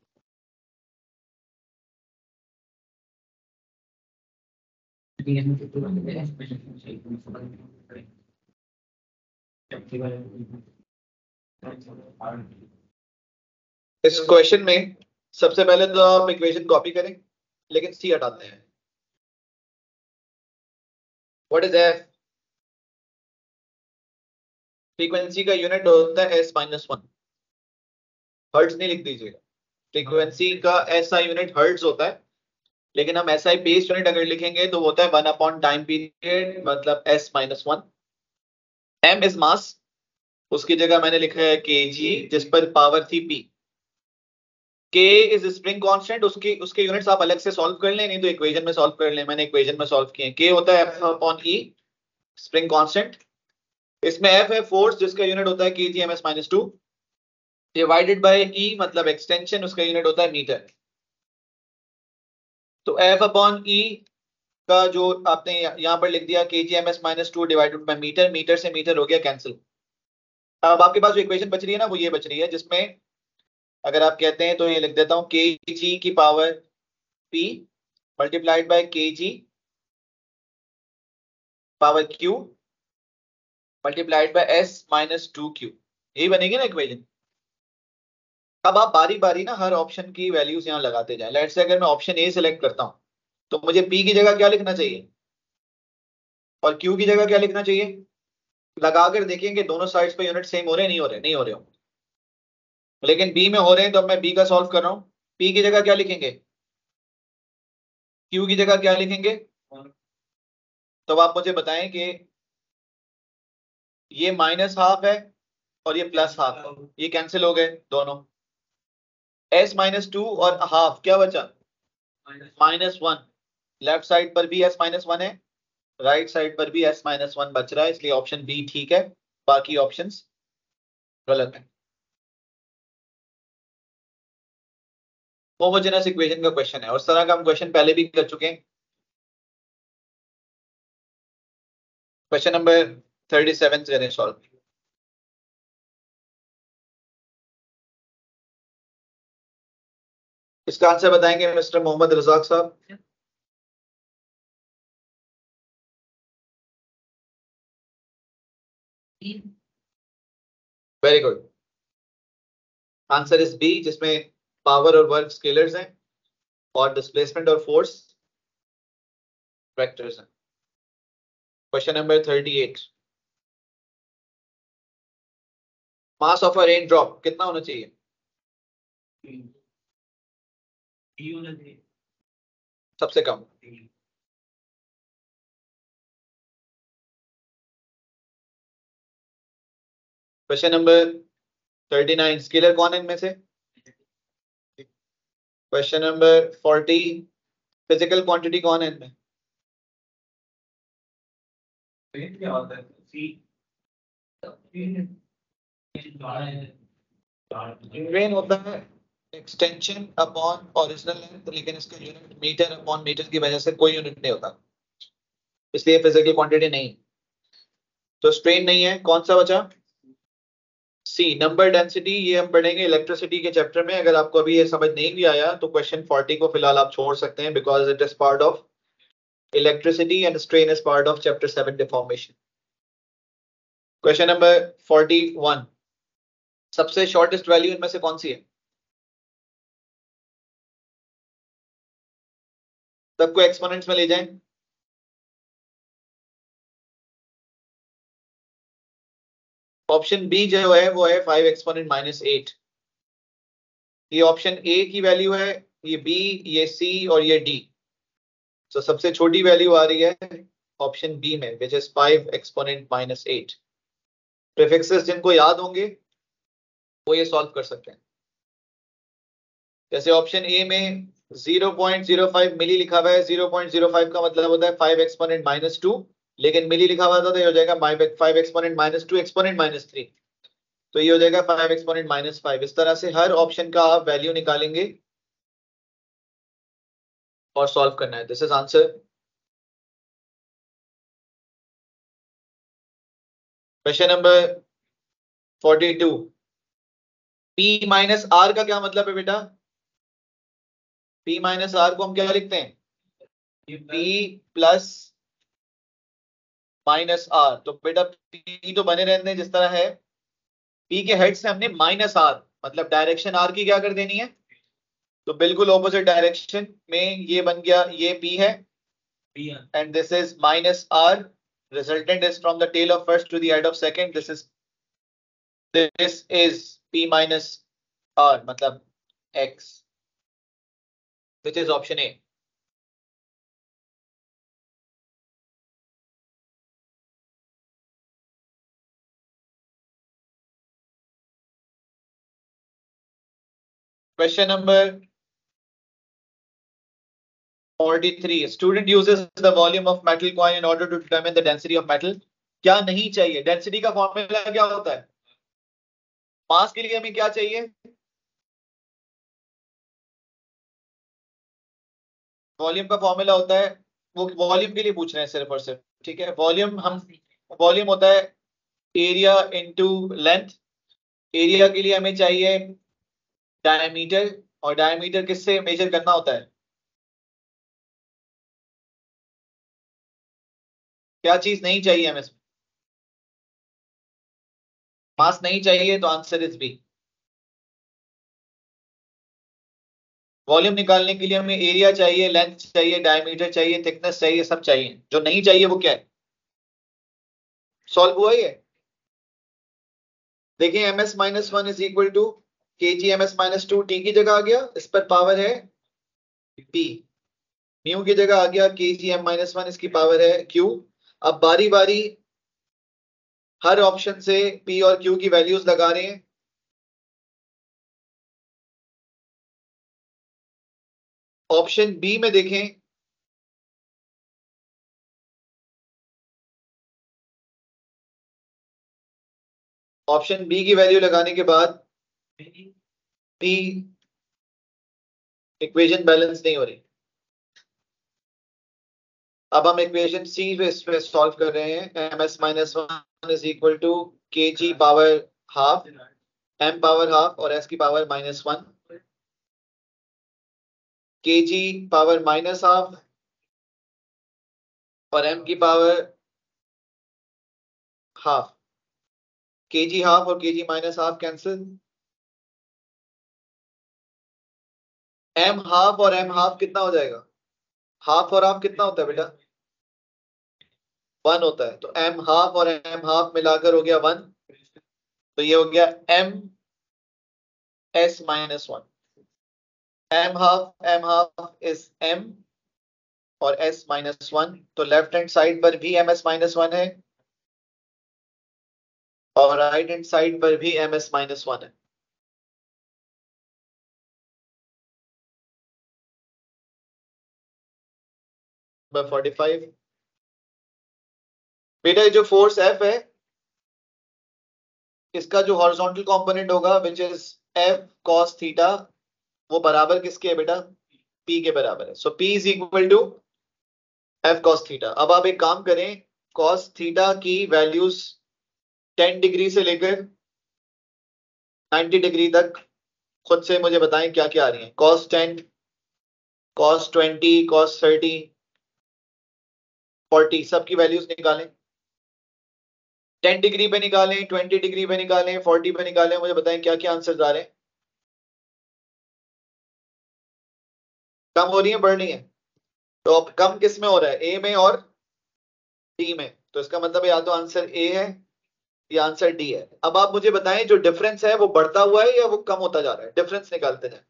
इस क्वेश्चन में सबसे पहले तो आप इक्वेशन कॉपी करें, लेकिन सी हटाते हैं। व्हाट इज़ एफ़ फ्रीक्वेंसी का यूनिट होता है एस माइनस वन हर्ट्स नहीं लिख दीजिएगा। फ्रीक्वेंसी का आई यूनिट हर्ट्स होता है लेकिन हम एस आई बेस यूनिट अगर लिखेंगे तो होता है वन अपॉन टाइम पीरियड मतलब S minus one M is mass उसकी जगह मैंने लिखा है के जी जिस पर पावर थी पी के इज़ स्प्रिंग कांस्टेंट उसकी, उसके यूनिट्स आप अलग से सॉल्व कर लें, नहीं तो इक्वेशन में सॉल्व कर लें। मैंने इक्वेशन में सॉल्व किए के होता है F upon E spring constant इसमें एफ़ है फोर्स जिसका यूनिट होता है K G M S minus two divided by E मतलब एक्सटेंशन उसका यूनिट होता है मीटर तो एफ़ अपॉन ई का जो आपने यहाँ पर लिख दिया K G M S minus two divided by meter meter से मीटर हो गया कैंसिल अब आपके पास जो इक्वेशन बच रही है ना, वो ये बच रही है, जिसमें अगर आप कहते हैं तो ये लिख देता हूँ के जी की power P multiplied by K G power Q multiplied by S minus two Q यही बनेगी ना इक्वेशन अब आप बारी बारी ना हर ऑप्शन की वैल्यूज़ यहाँ लगाते जाए। लेट्स से अगर मैं ऑप्शन ए सिलेक्ट करता हूँ तो मुझे पी की जगह क्या लिखना चाहिए? और क्यू की जगह क्या लिखना चाहिए? लगा कर देखेंगे दोनों साइड्स पे यूनिट सेम हो रहे नहीं हो रहे नहीं हो रहे हो लेकिन बी में हो रहे हैं तो अब मैं बी का सॉल्व कर रहा हूँ। पी की जगह क्या लिखेंगे? क्यू की जगह क्या लिखेंगे? तो आप मुझे बताएँ कि ये माइनस हाफ़ है और ये प्लस हाफ़ ये कैंसिल हो गए दोनों। एस माइनस टू और हाफ़ क्या बचा? माइनस वन लेफ़्ट साइड पर भी एस माइनस वन है राइट right साइड पर भी एस माइनस वन बच रहा है इसलिए ऑप्शन बी ठीक है बाकी ऑप्शन गलत है। होमोजेनस इक्वेशन का क्वेश्चन है और तरह का हम क्वेश्चन पहले भी कर चुके हैं। क्वेश्चन नंबर थर्टी सेवन करें सॉल्व इसका आंसर बताएँगे, मिस्टर मोहम्मद रजाक साहब। Very good answer is B जिसमें पावर और वर्क स्केलर्स हैं और डिस्प्लेसमेंट और फोर्स वेक्टर्स हैं। Question number thirty eight mass of a rain drop कितना होना चाहिए होना चाहिए? सबसे कम question number thirty nine scalar कौन है इनमें से question number forty physical quantity कौन है इनमें है होता है एक्सटेंशन अपॉन ओरिजिनल लेंथ लेकिन इसका यूनिट मीटर अपॉन मीटर की वजह से कोई यूनिट नहीं होता। इसलिए फ़िज़िकल क्वांटिटी नहीं। तो स्ट्रेन नहीं है। कौन सा बचा? सी नंबर डेंसिटी ये हम पढ़ेंगे इलेक्ट्रिसिटी के चैप्टर में। अगर आपको अभी ये समझ नहीं भी आया तो क्वेश्चन 40 को फ़िलहाल आप छोड़ सकते हैं because it is part of electricity and strain is part of chapter 7 deformation question number 41 सबसे शॉर्टेस्ट वैल्यू इनमें से कौन सी है? सबको एक्सपोनेंट्स में ले जाएँ। ऑप्शन बी जो है वो है फाइव एक्सपोनेंट माइनस एट ये ऑप्शन ए की वैल्यू है ये बी ये सी और ये डी तो so, सबसे छोटी वैल्यू आ रही है ऑप्शन बी में which is five exponent minus eight prefixes जिनको याद होंगे वो ये सॉल्व कर सकते हैं। जैसे ऑप्शन ए में 0.05 मिली लिखा हुआ है। 0.05 का मतलब होता है 5 एक्सपोनेंट माइनस टू लेकिन मिली लिखा हुआ था तो ये हो जाएगा five exponent minus two exponent minus three तो ये हो जाएगा फाइव एक्सपोनेंट माइनस फाइव इस तरह से हर ऑप्शन का आप वैल्यू निकालेंगे और सॉल्व करना है। This is answer question number forty two P minus R का क्या मतलब है बेटा? पी माइनस आर को हम क्या लिखते हैं? पी प्लस माइनस आर तो बेटा पी तो बने रहने जिस तरह है पी के हेड से हमने माइनस आर मतलब डायरेक्शन आर की क्या कर देनी है? तो बिल्कुल ऑपोजिट डायरेक्शन में ये बन गया ये पी है। And this is minus R resultant is from the tail of first to the head of second. This is this is p minus r मतलब x. which is option a Question number 43. Student uses the volume of metal coin in order to determine the density of metal. क्या नहीं चाहिए डेंसिटी का फॉर्मूला क्या होता है मास के लिए हमें क्या चाहिए वॉल्यूम का फॉर्मूला होता है, वो वॉल्यूम के लिए पूछ रहे हैं सिर्फ़ और सिर्फ़, ठीक है? वॉल्यूम हम वॉल्यूम होता है एरिया इनटू लेंथ एरिया के लिए हमें चाहिए डायमीटर और डायमीटर किससे मेजर करना होता है? क्या चीज़ नहीं चाहिए हमें? मास नहीं चाहिए तो आंसर इज़ बी वॉल्यूम निकालने के लिए हमें एरिया चाहिए लेंथ चाहिए डायमीटर चाहिए थिकनेस चाहिए, सब चाहिए। जो नहीं चाहिए वो क्या है? सॉल्व हुआ ये? देखिए M S minus one is equal to K G M S minus two T की जगह आ गया, इस पर पावर है पी म्यू की जगह आ गया K G M minus one इसकी पावर है क्यू अब बारी बारी हर ऑप्शन से पी और क्यू की वैल्यूज़ लगा रहे हैं। ऑप्शन बी में देखें। ऑप्शन बी की वैल्यू लगाने के बाद पी इक्वेशन बैलेंस नहीं हो रही। अब हम इक्वेशन सी पे सॉल्व कर रहे हैं। M S minus one is equal to K G power half M power half और एस की power minus one K G power minus half और एम की power half K G half और K G minus half cancel M half और एम हाफ़ कितना हो जाएगा? हाफ़ और हाफ़ कितना होता है बेटा? वन होता है। तो एम हाफ़ और एम हाफ़ मिलाकर हो गया वन तो ये हो गया M S minus one M half M half is M और एस माइनस वन तो लेफ़्ट हैंड साइड पर भी एम एस माइनस वन है और राइट हैंड साइड पर भी एम एस माइनस वन है। फोर्टी फाइव बेटा, ये जो फोर्स एफ़ है, इसका जो हॉरिजॉन्टल कंपोनेंट होगा which is F cos theta वो बराबर किसके है बेटा? पी के बराबर है। So P is equal to F cos theta अब आप एक काम करें कॉस थीटा की वैल्यूज़ 10 डिग्री से लेकर 90 डिग्री तक खुद से मुझे बताएँ क्या क्या आ रही है। कॉस 10 कॉस 20 कॉस 30 40 सबकी वैल्यूज़ निकालें। टेन डिग्री पे निकालें ट्वेंटी डिग्री पे निकालें फोर्टी पे निकालें, मुझे बताएँ क्या क्या आंसर आ रहे हैं। कम हो रही है, बढ़ रही है? तो अब कम किसमें हो रहा है? ए में और डी में। तो इसका मतलब या तो आंसर ए है या आंसर डी है। अब आप मुझे बताएँ, जो डिफरेंस है, वो बढ़ता हुआ है या वो कम होता जा रहा है? डिफरेंस निकालते जाए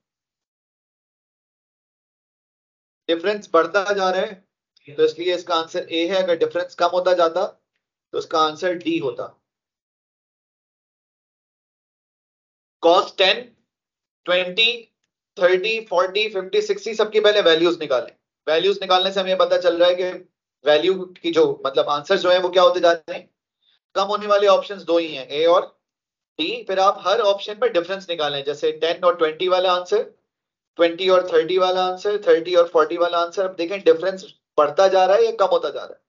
डिफरेंस बढ़ता जा रहा है तो इसलिए इसका आंसर ए है। अगर डिफरेंस कम होता जाता तो उसका आंसर डी होता। Cos ten twenty thirty, forty, fifty, sixty सबकी पहले वैल्यूज़ निकालें। वैल्यूज़ निकालने से हमें पता चल रहा है कि वैल्यू की जो मतलब आंसर जो है वो क्या होते जाते हैं। कम होने वाले ऑप्शन दो ही हैं ए और डी फिर आप हर ऑप्शन पर डिफरेंस निकालें, जैसे टेन और ट्वेंटी वाला आंसर ट्वेंटी और थर्टी वाला आंसर थर्टी और फोर्टी वाला आंसर अब देखें डिफरेंस बढ़ता जा रहा है या कम होता जा रहा है?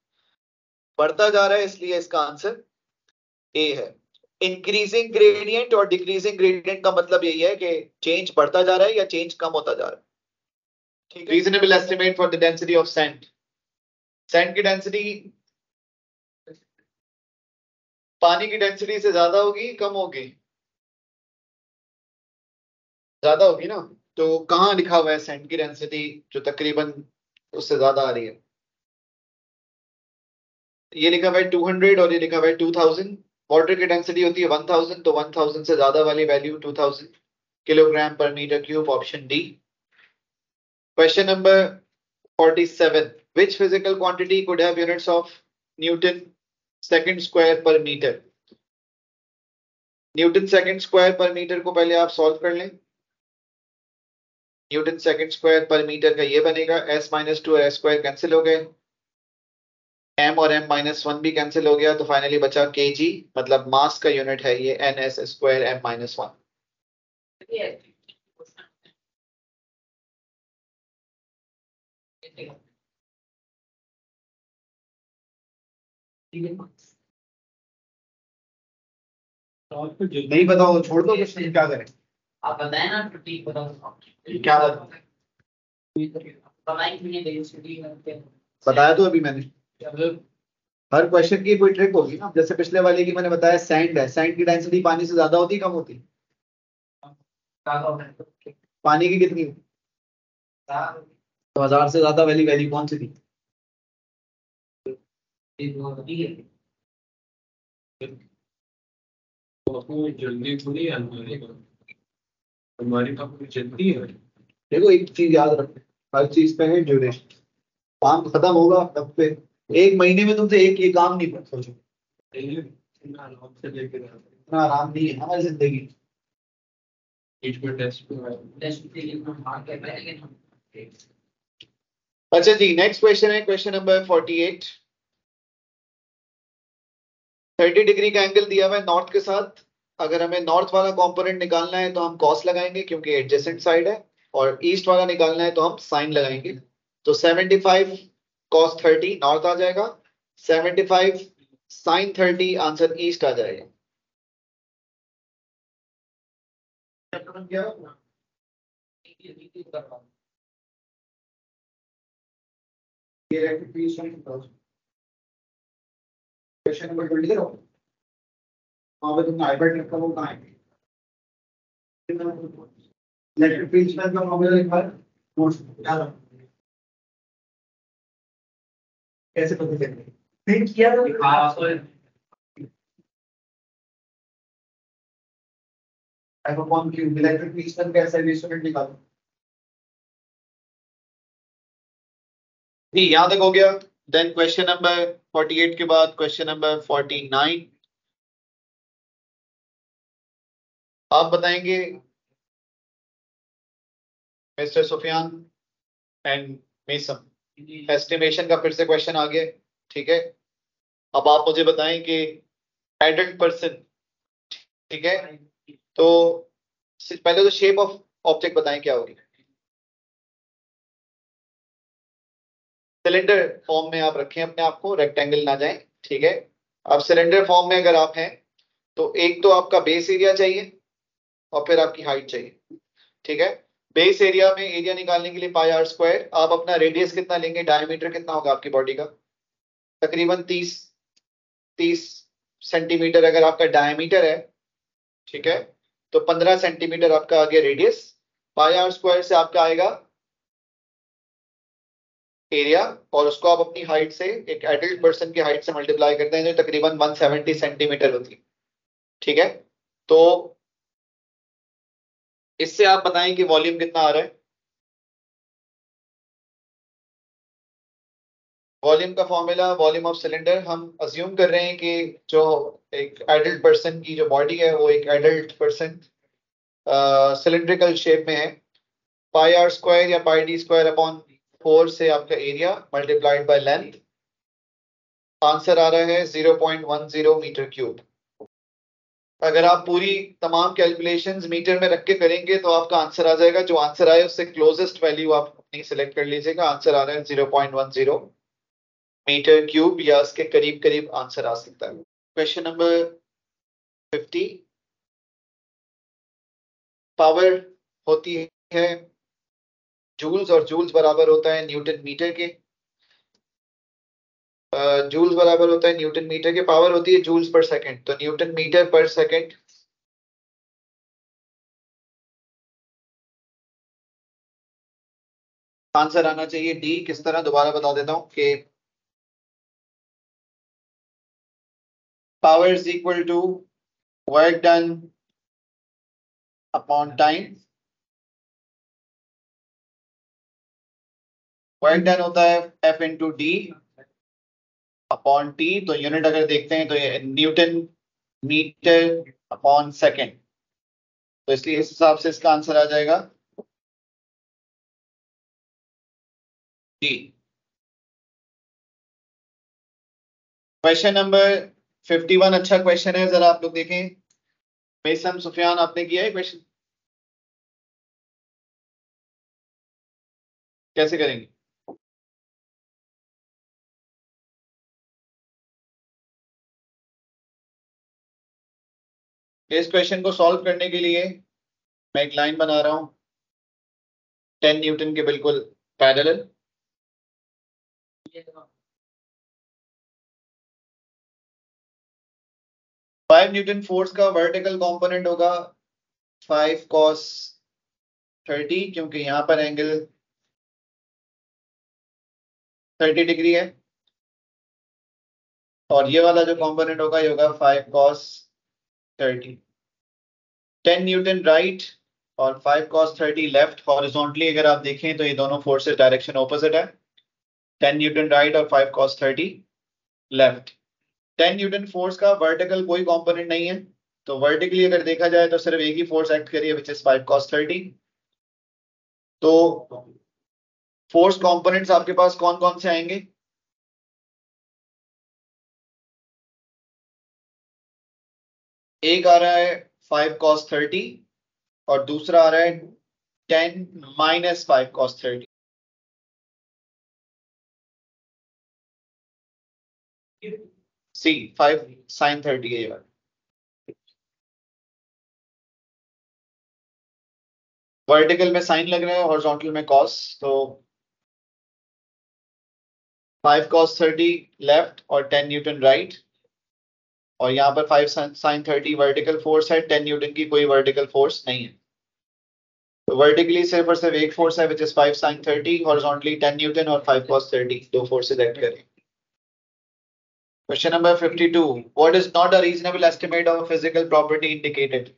बढ़ता जा रहा है, इसलिए इसका आंसर ए है। इंक्रीजिंग ग्रेडियंट और डिक्रीजिंग ग्रेडियंट का मतलब यही है कि चेंज बढ़ता जा रहा है या चेंज कम होता जा रहा है। Reasonable estimate for the density of sand sand की डेंसिटी पानी की डेंसिटी से ज़्यादा होगी, कम होगी। ज़्यादा होगी ना? तो कहाँ लिखा हुआ है सैंड की डेंसिटी जो तकरीबन उससे ज़्यादा आ रही है? ये लिखा हुआ है 200 और ये लिखा हुआ है 2000 वाटर की डेंसिटी होती है 1000 तो 1000 से ज़्यादा वाली value 2000 kilogram per meter cube option D question number 47 which physical quantity could have units of newton second square per meter? Newton second square per meter को पहले आप सॉल्व कर लें। Newton second square per meter का ये बनेगा, s माइनस टू और एस स्क्वायर कैंसिल हो गए। M और m माइनस वन भी कैंसिल हो गया तो फाइनली बचा के जी मतलब मास का यूनिट है ये N S square M minus one नहीं बताओ, छोड़ दो कुछ, क्या करें? आप बताए ना ठीक बताओ क्या? बताएँ बताया तो अभी मैंने। हर क्वेश्चन की कोई ट्रिक होगी ना? जैसे पिछले वाले की मैंने बताया सैंड है। सैंड की डेंसिटी पानी से ज़्यादा होती कम होती पानी की कितनी तो हज़ार से ज़्यादा वाली वैल्यू कौन सी थी? जल्दी थोड़ी हमारी हमारी तो जल्दी है। देखो एक चीज़ याद रखो। हर चीज़ पे है ड्यूरेशन काम खत्म होगा तब पे एक महीने में तुमसे एक ये काम नहीं कर सोचो इतना आराम नहीं है हमारी ज़िंदगी। अच्छा जी नेक्स्ट क्वेश्चन है क्वेश्चन नंबर 48 30 डिग्री का एंगल दिया हुआ है नॉर्थ के साथ। अगर हमें नॉर्थ वाला कंपोनेंट निकालना है तो हम कॉस लगाएँगे क्योंकि एडजेसेंट साइड है और ईस्ट वाला निकालना है तो हम साइन लगाएँगे। तो 75 cos 30 नॉर्थ आ जाएगा. 75 sin 30 आंसर ईस्ट आ जाएगा. क्वेश्चन नंबर ट्वेंटी वहाँ पे तुमने रखा वो है का कैसे पता चलेगा? प्रिंट किया था हाँ तो F upon Q electric field का कैसे इंस्ट्रूमेंट निकालो। जी यहाँ तक हो गया। देन क्वेश्चन नंबर 48 के बाद क्वेश्चन नंबर 49 आप बताएँगे mister Sufiyan and Maisam estimation का फिर से क्वेश्चन आ गया ठीक है? अब आप मुझे बताएँ कि एडल्ट पर्सन ठीक है? तो पहले तो शेप ऑफ़ ऑब्जेक्ट बताएँ क्या होगी? सिलेंडर फॉर्म में आप रखें अपने आप को रेक्टेंगल ना जाए, ठीक है? अब सिलेंडर फॉर्म में अगर आप हैं तो एक तो आपका बेस एरिया चाहिए और फिर आपकी हाइट चाहिए, ठीक है? बेस एरिया में एरिया निकालने के लिए पाई आर स्क्वायर आप अपना रेडियस कितना लेंगे डायमीटर कितना होगा आपकी बॉडी का? तकरीबन तीस तीस सेंटीमीटर अगर आपका डायमीटर है, ठीक है? तो पंद्रह सेंटीमीटर आपका आ गया रेडियस पाई आर स्क्वायर से आपका आएगा एरिया और उसको आप अपनी हाइट से, एक एडल्ट पर्सन की हाइट से मल्टीप्लाई करते हैं, जो तकरीबन 170 सेंटीमीटर होती है, ठीक है? तो इससे आप बताएँ कि वॉल्यूम कितना आ रहा है? वॉल्यूम का फॉर्मूला वॉल्यूम ऑफ़ सिलेंडर हम अज्यूम कर रहे हैं कि जो एक एडल्ट पर्सन की जो बॉडी है, वो एक एडल्ट पर्सन सिलेंड्रिकल शेप में है। पाई आर स्क्वायर या pi D square upon four से आपका area multiplied by length answer आ रहा है 0.10 मीटर क्यूब अगर आप पूरी तमाम कैलकुलेशंस मीटर में रख के करेंगे तो आपका आंसर आ जाएगा। जो आंसर आए उससे क्लोजेस्ट वैल्यू आप अपनी सिलेक्ट कर लीजिएगा। आंसर आ रहा है 0.10 मीटर क्यूब या उसके करीब करीब आंसर आ सकता है। क्वेश्चन नंबर 50 पावर होती है जूल्स और जूल्स बराबर होता है न्यूटन मीटर के। जूल्स बराबर होता है न्यूटन मीटर के पावर होती है जूल्स पर सेकंड तो newton metre per second answer आना चाहिए डी किस तरह? दोबारा बता देता हूँ कि power is equal to work done upon time. Work done होता है F into D upon T तो यूनिट अगर देखते हैं तो ये न्यूटन मीटर अपॉन सेकेंड तो इसलिए इस हिसाब से इसका आंसर आ जाएगा क्वेश्चन नंबर फिफ्टी वन अच्छा क्वेश्चन है, जरा आप लोग देखें। मेसम सुफियान, आपने किया है क्वेश्चन कैसे करेंगे? इस क्वेश्चन को सॉल्व करने के लिए मैं एक लाइन बना रहा हूँ। टेन न्यूटन के बिल्कुल पैरेलल फाइव न्यूटन फोर्स का वर्टिकल कंपोनेंट होगा फाइव कॉस थर्टी क्योंकि यहाँ पर एंगल थर्टी डिग्री है। और ये वाला जो कंपोनेंट होगा, ये होगा five cos thirty ten newton right और five cos thirty left horizontally अगर आप देखें तो ये दोनों फोर्सेस डायरेक्शन ऑपोजिट है। टेन न्यूटन राइट और five cos thirty left ten newton force का वर्टिकल कोई कंपोनेंट नहीं है तो वर्टिकली अगर देखा जाए तो सिर्फ़ एक ही फोर्स एक्ट करिए इज़ फाइव कॉस थर्टी तो फोर्स कंपोनेंट्स आपके पास कौन कौन से आएँगे? एक आ रहा है फाइव कॉस थर्टी और दूसरा आ रहा है ten minus five cos thirty C five sine thirty है ये वाला। वर्टिकल में साइन लग रहा है हॉरिजॉन्टल में कॉस तो फाइव कॉस थर्टी लेफ़्ट और टेन न्यूटन राइट और यहाँ पर 5 sin 30 वर्टिकल फोर्स है 10 न्यूटन की कोई वर्टिकल फोर्स नहीं है तो वर्टिकली सिर्फ़ और सिर्फ़ एक फोर्स है which is 5 sin 30 horizontally 10 newton और 5 cos 30 दो फोर्सेस एक्ट करें Question number 52. What is not a reasonable estimate of a physical property indicated?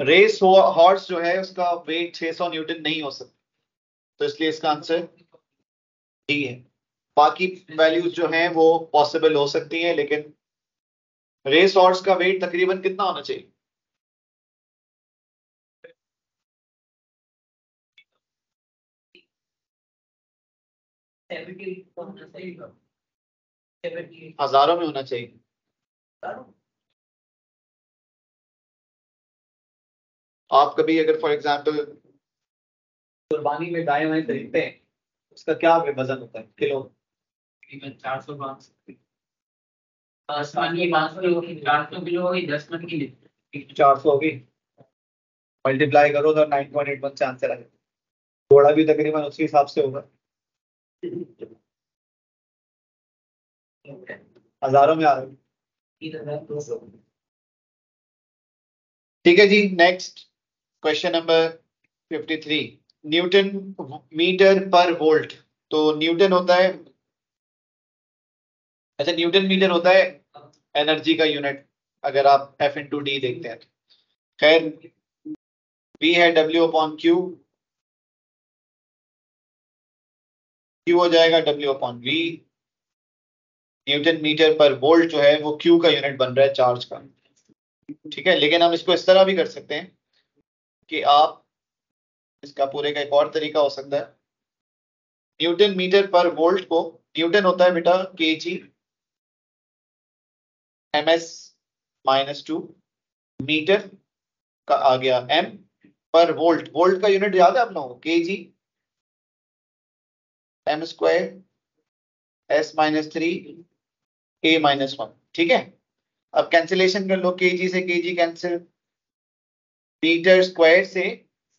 Race horse जो है, उसका वेट 600 न्यूटन नहीं हो सकता तो इसलिए इसका आंसर डी है बाकी वैल्यूज़ जो हैं वो पॉसिबल हो सकती हैं, लेकिन रेस हॉर्स का वेट तकरीबन कितना होना चाहिए? हज़ारों में होना चाहिए। आप कभी अगर फॉर एग्ज़ाम्पल कुर्बानी में गाय वाय खरीदते हैं, उसका क्या वज़न होता है? किलो? चार सौ पाँच पाँच सौ चार सौ किलो होगी दस मन की चार सौ होगी मल्टीप्लाई करो तो नाइन पॉइंट एट वन से आंसर आएगा घोड़ा भी तकरीबन उसी हिसाब से होगा। हज़ारों में आ रहा है। ठीक है जी next question number 53 newton metre पर वोल्ट तो न्यूटन होता है अच्छा न्यूटन मीटर होता है एनर्जी का यूनिट, अगर आप एफ़ इन टू डी देखते हैं खैर वी है डब्ल्यू अपॉन क्यू क्यू हो जाएगा W upon V newton metre पर वोल्ट जो है वो क्यू का यूनिट बन रहा है चार्ज का। ठीक है, लेकिन हम इसको इस तरह भी कर सकते हैं कि आप, इसका पूरे का एक और तरीका हो सकता है। न्यूटन मीटर पर वोल्ट को, न्यूटन होता है बेटा K G M S minus two metre का आ गया एम पर वोल्ट वोल्ट का यूनिट याद है आप लोगों को K G M square S minus three A minus one ठीक है? अब कैंसिलेशन कर लो. के जी से K G cancel metre square से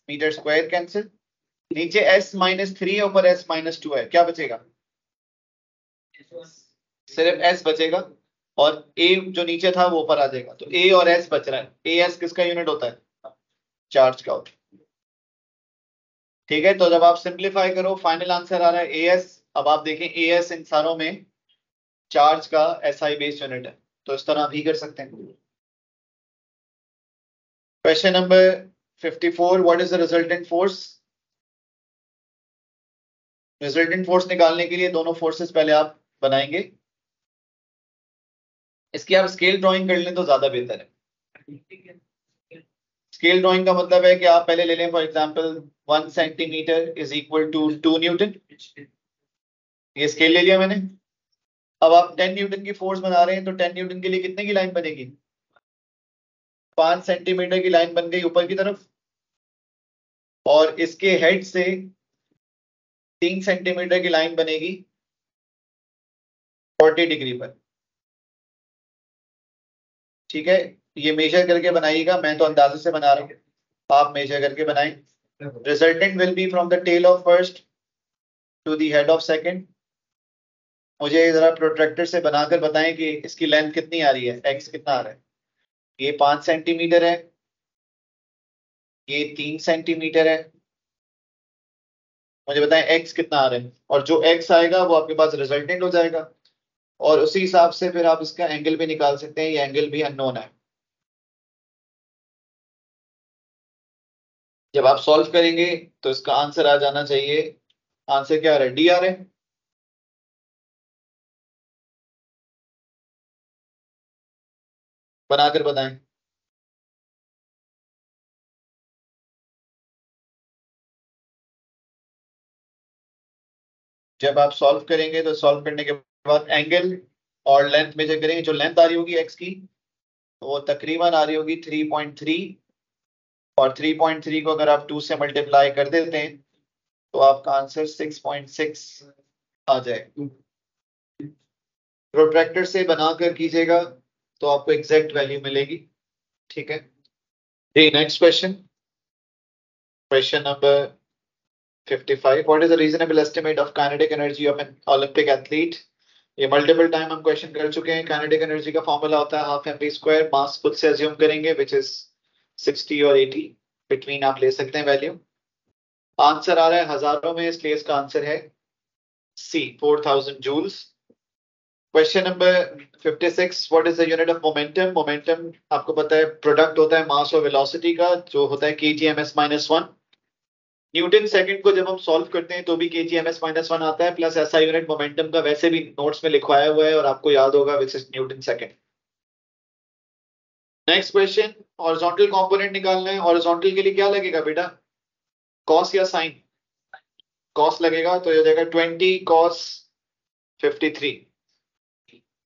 मीटर स्क्वायर कैंसिल नीचे एस माइनस थ्री है ऊपर एस माइनस टू है. क्या बचेगा? सिर्फ़ एस बचेगा? और ए जो नीचे था वो ऊपर आ जाएगा। तो ए और एस बच रहा है। ए एस किसका यूनिट होता है? चार्ज का होता है। ठीक है तो जब आप सिंप्लीफाई करो फाइनल आंसर आ रहा है ए एस अब आप देखें ए एस इन सारों में चार्ज का एस आई बेस यूनिट है। तो इस तरह भी कर सकते हैं। Question number 54 what is the resultant force resultant force निकालने के लिए दोनों फोर्सेस पहले आप बनाएँगे। इसकी आप स्केल ड्राइंग कर लें तो ज़्यादा बेहतर है। स्केल ड्राइंग का मतलब है कि आप पहले ले लें for example one centimetre is equal to two newton ये स्केल ले लिया मैंने। अब आप टेन न्यूटन की फोर्स बना रहे हैं तो टेन न्यूटन के लिए कितने की लाइन बनेगी? पाँच सेंटीमीटर की लाइन बन गई ऊपर की तरफ़। और इसके हेड से तीन सेंटीमीटर की लाइन बनेगी फोर्टी डिग्री पर। ठीक है? ये मेजर करके बनाइएगा मैं तो अंदाजे से बना रहा हूँ। आप मेजर करके बनाएँ। Resultant will be from the tail of first to the head of second मुझे जरा प्रोट्रैक्टर से बनाकर बताएँ कि इसकी लेंथ कितनी आ रही है? एक्स कितना आ रहा है? ये पाँच सेंटीमीटर है। ये तीन सेंटीमीटर है। मुझे बताएँ एक्स कितना आ रहा है? और जो एक्स आएगा वो आपके पास रिजल्टेंट हो जाएगा। और उसी हिसाब से फिर आप इसका एंगल भी निकाल सकते हैं, ये एंगल भी अननोन है। जब आप सॉल्व करेंगे तो इसका आंसर आ जाना चाहिए। आंसर क्या है डी आ रहा है? बनाकर बताएँ। जब आप सॉल्व करेंगे तो सॉल्व करने के बाद एंगल और लेंथ मेजर करेंगे। जो लेंथ आ रही होगी एक्स की तो वो तकरीबन आ रही होगी 3.3 और 3.3 को अगर आप 2 से मल्टीप्लाई कर देते हैं तो आपका आंसर 6.6 आ जाएगा। प्रोट्रैक्टर से बनाकर कीजिएगा तो आपको एग्जैक्ट वैल्यू मिलेगी। ठीक है? जी next question question number 55 what is the reasonable estimate of kinetic energy of an Olympic athlete ये मल्टीपल टाइम हम क्वेश्चन कर चुके हैं। काइनेटिक एनर्जी का फॉर्मूला होता है half M P square mass खुद से अज्यूम करेंगे विच इज़ 60 और 80 बिटवीन आप ले सकते हैं वैल्यू आंसर आ रहा है हज़ारों में इसलिए इसका आंसर है C 4000 joules question number 56 what is the unit of momentum momentum आपको पता है प्रोडक्ट होता है मास और वेलोसिटी का, जो होता है K G M S minus one newton second को जब हम सॉल्व करते हैं तो भी K G M S minus one आता है प्लस ऐसा यूनिट मोमेंटम का वैसे भी नोट्स में लिखवाया हुआ है, और आपको याद होगा which is newton second. Next question horizontal component निकालना है। हॉरिजॉन्टल के लिए क्या लगेगा बेटा? कॉस या साइन कॉस लगेगा तो ये जाएगा ट्वेंटी कॉस फिफ्टी थ्री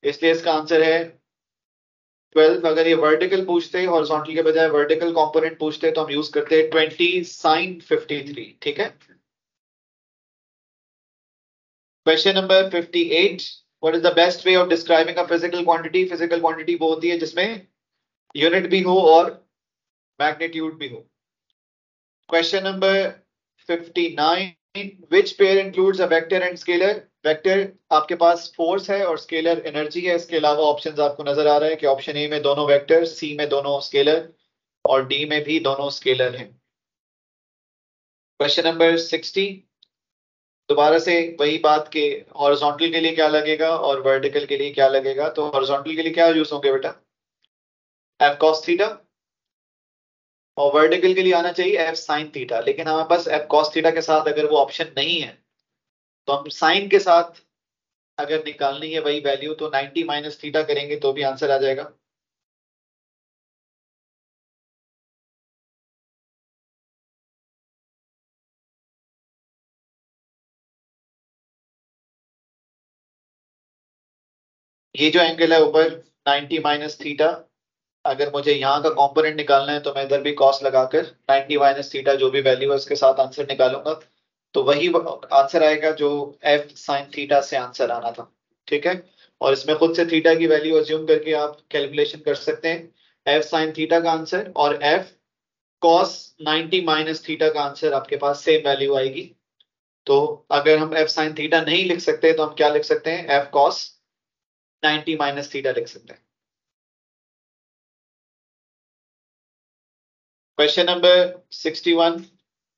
इसलिए इसका आंसर है ट्वेल्व अगर ये वर्टिकल पूछते हैं हॉरिजॉन्टल के बजाय वर्टिकल कंपोनेंट पूछते हैं तो हम यूज़ करते हैं ट्वेंटी साइन फिफ्टी थ्री ठीक है? Question number fifty eight what is the best way of describing a physical quantity physical quantity वो होती है जिसमें यूनिट भी हो और मैग्नीट्यूड भी हो। Question number fifty nine which pair includes a vector and scalar vector आपके पास फोर्स है और स्केलर एनर्जी है। इसके अलावा ऑप्शंस आपको नज़र आ रहा है कि ऑप्शन ए में दोनों वेक्टर सी में दोनों स्केलर और डी में भी दोनों स्केलर हैं। क्वेश्चन नंबर सिक्सटी दोबारा से वही बात के हॉरिजॉन्टल के लिए क्या लगेगा और वर्टिकल के लिए क्या लगेगा? तो हॉरिजॉन्टल के लिए क्या यूज़ होंगे बेटा? एफ़ कॉस थीटा और वर्टिकल के लिए आना चाहिए एफ़ साइन थीटा लेकिन हमारे पास एफ़ कॉस थीटा के साथ अगर वो ऑप्शन नहीं है तो हम साइन के साथ अगर निकालनी है वही वैल्यू तो 90 माइनस थीटा करेंगे तो भी आंसर आ जाएगा। ये जो एंगल है ऊपर 90 माइनस थीटा अगर मुझे यहाँ का कंपोनेंट निकालना है तो मैं इधर भी कॉस्ट लगाकर 90 माइनस थीटा जो भी वैल्यू है उसके साथ आंसर निकालूँगा। तो वही आंसर आएगा जो एफ़ साइन थीटा से आंसर आना था, ठीक है? और इसमें खुद से थीटा की वैल्यू अज्यूम करके आप कैलकुलेशन कर सकते हैं। एफ़ साइन थीटा का आंसर और एफ़ कॉस 90 माइनस थीटा का आंसर आपके पास सेम वैल्यू आएगी। तो अगर हम एफ़ साइन थीटा नहीं लिख सकते तो हम क्या लिख सकते हैं? एफ़ कॉस 90 माइनस थीटा लिख सकते हैं। क्वेश्चन नंबर 61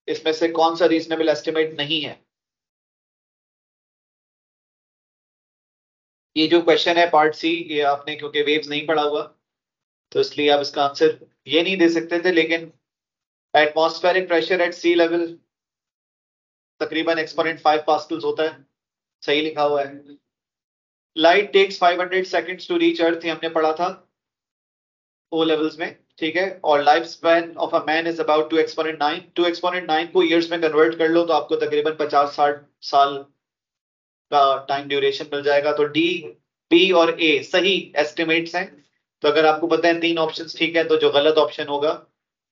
इसमें से कौन सा रीजनेबल एस्टिमेट नहीं है? ये जो क्वेश्चन है पार्ट सी ये आपने, क्योंकि वेव्स नहीं पढ़ा हुआ तो इसलिए आप इसका आंसर ये नहीं दे सकते थे, लेकिन atmospheric pressure at sea level तकरीबन एक्सपोनेंट फाइव पास्कल्स होता है। सही लिखा हुआ है। Light takes 500 seconds to reach earth हमने पढ़ा था ओ लेवल्स में। ठीक है? और life span of a man is about two exponent nine two exponent nine को ईयर्स में कन्वर्ट कर लो तो आपको तकरीबन पचास साठ साल का टाइम ड्यूरेशन मिल जाएगा। तो डी बी और ए सही एस्टिमेट्स हैं। तो अगर आपको पता है तीन ऑप्शंस ठीक है तो जो गलत ऑप्शन होगा,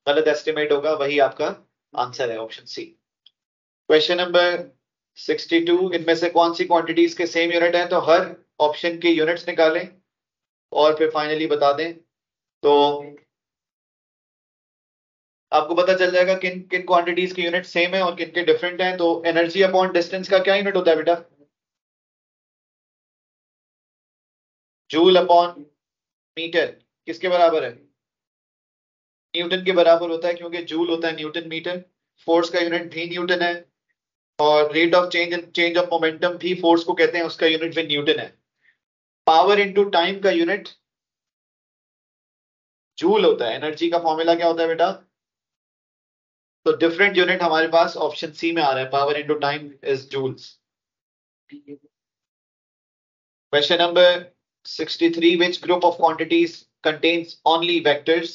गलत एस्टिमेट होगा, वही आपका आंसर है ऑप्शन सी क्वेश्चन नंबर 62 इनमें से कौन सी क्वांटिटीज के सेम यूनिट है? तो हर ऑप्शन के यूनिट्स निकालें और फिर फाइनली बता दें। तो आपको पता चल जाएगा किन किन क्वांटिटीज के यूनिट सेम है और किन के डिफरेंट हैं तो एनर्जी अपॉन डिस्टेंस का क्या यूनिट होता है बेटा? जूल अपॉन मीटर किसके बराबर है? न्यूटन के बराबर होता है क्योंकि जूल होता है न्यूटन मीटर फोर्स का यूनिट भी न्यूटन है, और rate of change change of momentum भी फोर्स को कहते हैं, उसका यूनिट भी न्यूटन है। पावर इनटू टाइम का यूनिट जूल होता है। एनर्जी का फॉर्मूला क्या होता है बेटा? तो डिफरेंट यूनिट हमारे पास ऑप्शन सी में आ रहा है power into time is joules question number 63 which group of quantities contains only vectors?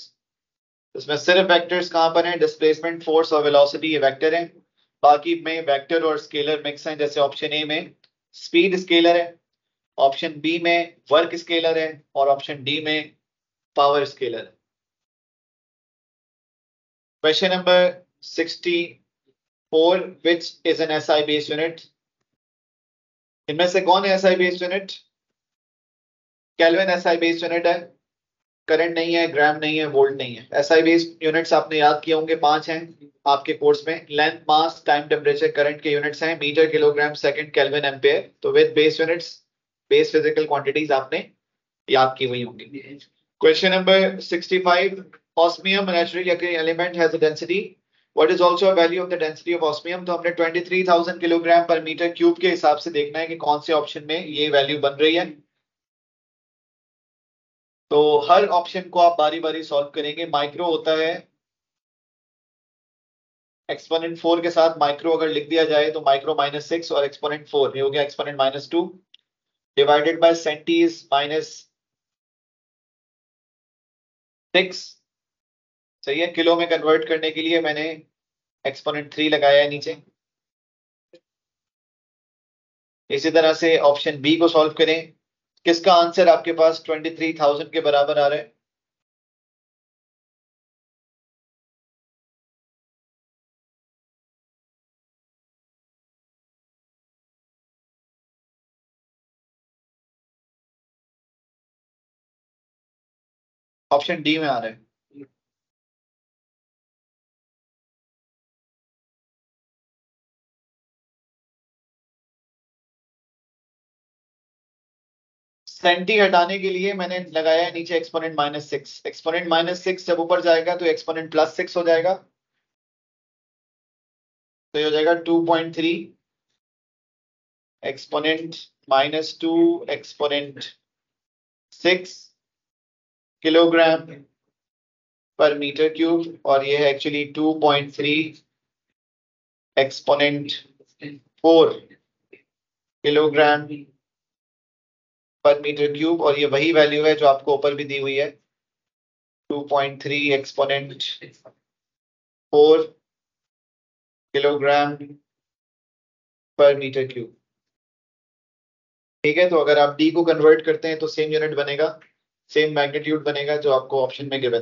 इसमें सिर्फ़ वेक्टर्स कहाँ पर हैं? डिस्प्लेसमेंट फोर्स और वेलोसिटी ये वेक्टर हैं। बाकी में वेक्टर और स्केलर मिक्स हैं, जैसे ऑप्शन ए में स्पीड स्केलर है ऑप्शन बी में वर्क स्केलर है, और ऑप्शन डी में पावर स्केलर है। Question number 64 which is an SI based unit. इनमें से कौन है SI based unit? Kelvin SI based unit है. करंट नहीं है ग्राम नहीं है वोल्ट नहीं है. एस आई बेस्ड यूनिट्स आपने याद किए होंगे, पाँच हैं आपके कोर्स में. Length mass time temperature current के यूनिट्स हैं. Metre kilogram second kelvin ampere तो with base units base physical quantities आपने याद की हुई होंगी. Question number 65 osmium, naturally occurring element has a is also a value of the density of osmium? तो हमने 23000 किलोग्राम पर मीटर क्यूब के हिसाब से देखना है कि कौन से ऑप्शन में ये वैल्यू बन रही है। तो हर ऑप्शन को आप बारी बारी सॉल्व करेंगे। माइक्रो होता है। एक्सपोनेंट फोर के साथ माइक्रो अगर लिख दिया जाए तो माइक्रो माइनस सिक्स और एक्सपोनेंट फोर ये हो गया exponent minus two divided by सेंटीज minus six सही है, किलो में कन्वर्ट करने के लिए मैंने एक्सपोनेंट थ्री लगाया है नीचे। इसी तरह से ऑप्शन बी को सॉल्व करें। किसका आंसर आपके पास ट्वेंटी थ्री थाउज़ेंड के बराबर आ रहा है? ऑप्शन डी में आ रहा है। सेंटी हटाने के लिए मैंने लगाया है नीचे exponent minus six exponent minus six जब ऊपर जाएगा तो एक्सपोनेंट प्लस सिक्स हो जाएगा। तो ये हो जाएगा two point three exponent minus two exponent six kilogram पर मीटर क्यूब और ये है actually two point three exponent four kilogram पर मीटर क्यूब, और ये वही वैल्यू है जो आपको ऊपर भी दी हुई है। 2.3 एक्सपोनेंट फोर किलोग्राम पर मीटर क्यूब ठीक है तो अगर आप डी को कन्वर्ट करते हैं तो सेम यूनिट बनेगा सेम मैग्नीट्यूड बनेगा जो आपको ऑप्शन में गिवन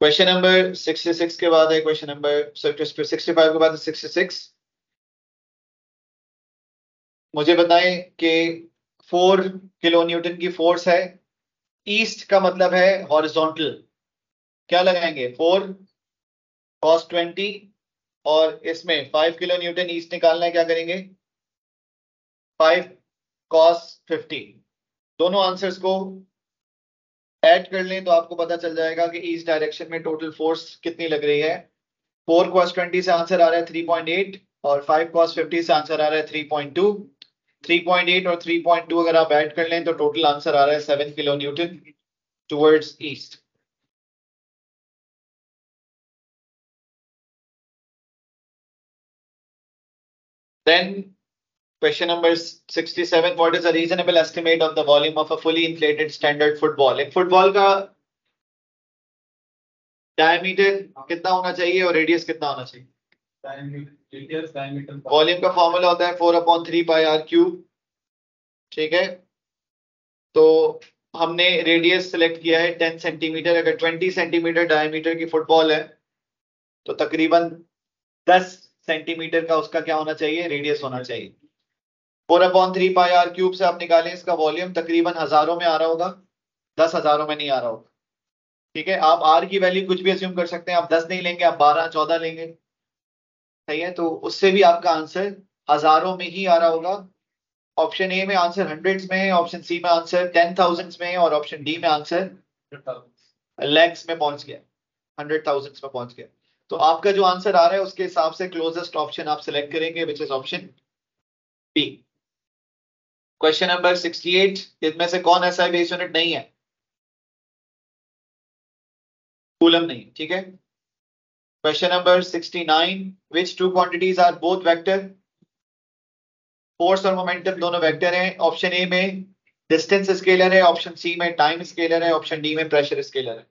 क्वेश्चन नंबर 66 के बाद है क्वेश्चन नंबर 65 के बाद है 66 मुझे बताएँ कि फोर किलो न्यूटन की फोर्स है, ईस्ट का मतलब है हॉरिजॉन्टल। क्या लगाएँगे? फोर कॉस ट्वेंटी, और इसमें फाइव किलो न्यूटन ईस्ट निकालना है, क्या करेंगे? Five cos fifty. दोनों आंसर्स को ऐड कर लें तो आपको पता चल जाएगा कि ईस्ट डायरेक्शन में टोटल फोर्स कितनी लग रही है। फोर कॉस ट्वेंटी से आंसर आ रहा है थ्री पॉइंट एट, और फाइव कॉस फिफ्टी से आंसर आ रहा है थ्री पॉइंट टू। 3.8 और 3.2 अगर आप ऐड कर लें तो टोटल आंसर आ रहा है 7 kilo newton towards east then question number 67 what is a reasonable estimate of the volume of a fully inflated standard football एक फुटबॉल का डायमीटर कितना होना चाहिए और रेडियस कितना होना चाहिए? वॉल्यूम का फॉर्मूला होता है four upon three pi R cube ठीक है? तो हमने रेडियस सेलेक्ट किया है टेन सेंटीमीटर अगर ट्वेंटी सेंटीमीटर डायमीटर की फुटबॉल है तो तकरीबन दस सेंटीमीटर का उसका क्या होना चाहिए? रेडियस होना चाहिए। Four upon three pi R cube से आप निकालें इसका वॉल्यूम तकरीबन हज़ारों में आ रहा होगा। दस हज़ारों में नहीं आ रहा होगा। ठीक है? आप आर की वैल्यू कुछ भी अस्यूम कर सकते हैं। आप दस नहीं लेंगे, आप बारह, चौदह लेंगे। सही है? तो उससे भी आपका आंसर हज़ारों में ही आ रहा होगा। ऑप्शन ए में आंसर हंड्रेड्स में है ऑप्शन सी में आंसर टेन थाउज़ेंड में है और ऑप्शन डी में आंसर लैक्स में पहुँच गया। हंड्रेड थाउज़ेंड में पहुँच गया। तो आपका जो आंसर आ रहा है उसके हिसाब से क्लोजेस्ट ऑप्शन आप सिलेक्ट करेंगे which is option B question number 68 इनमें से कौन ऐसा बेस यूनिट नहीं है? कूलम नहीं ठीक है? Question number 69. Which two quantities are both vector? Force और मोमेंटम दोनों वेक्टर हैं ऑप्शन ए में डिस्टेंस स्केलर है ऑप्शन सी में टाइम स्केलर है ऑप्शन डी में प्रेशर स्केलर है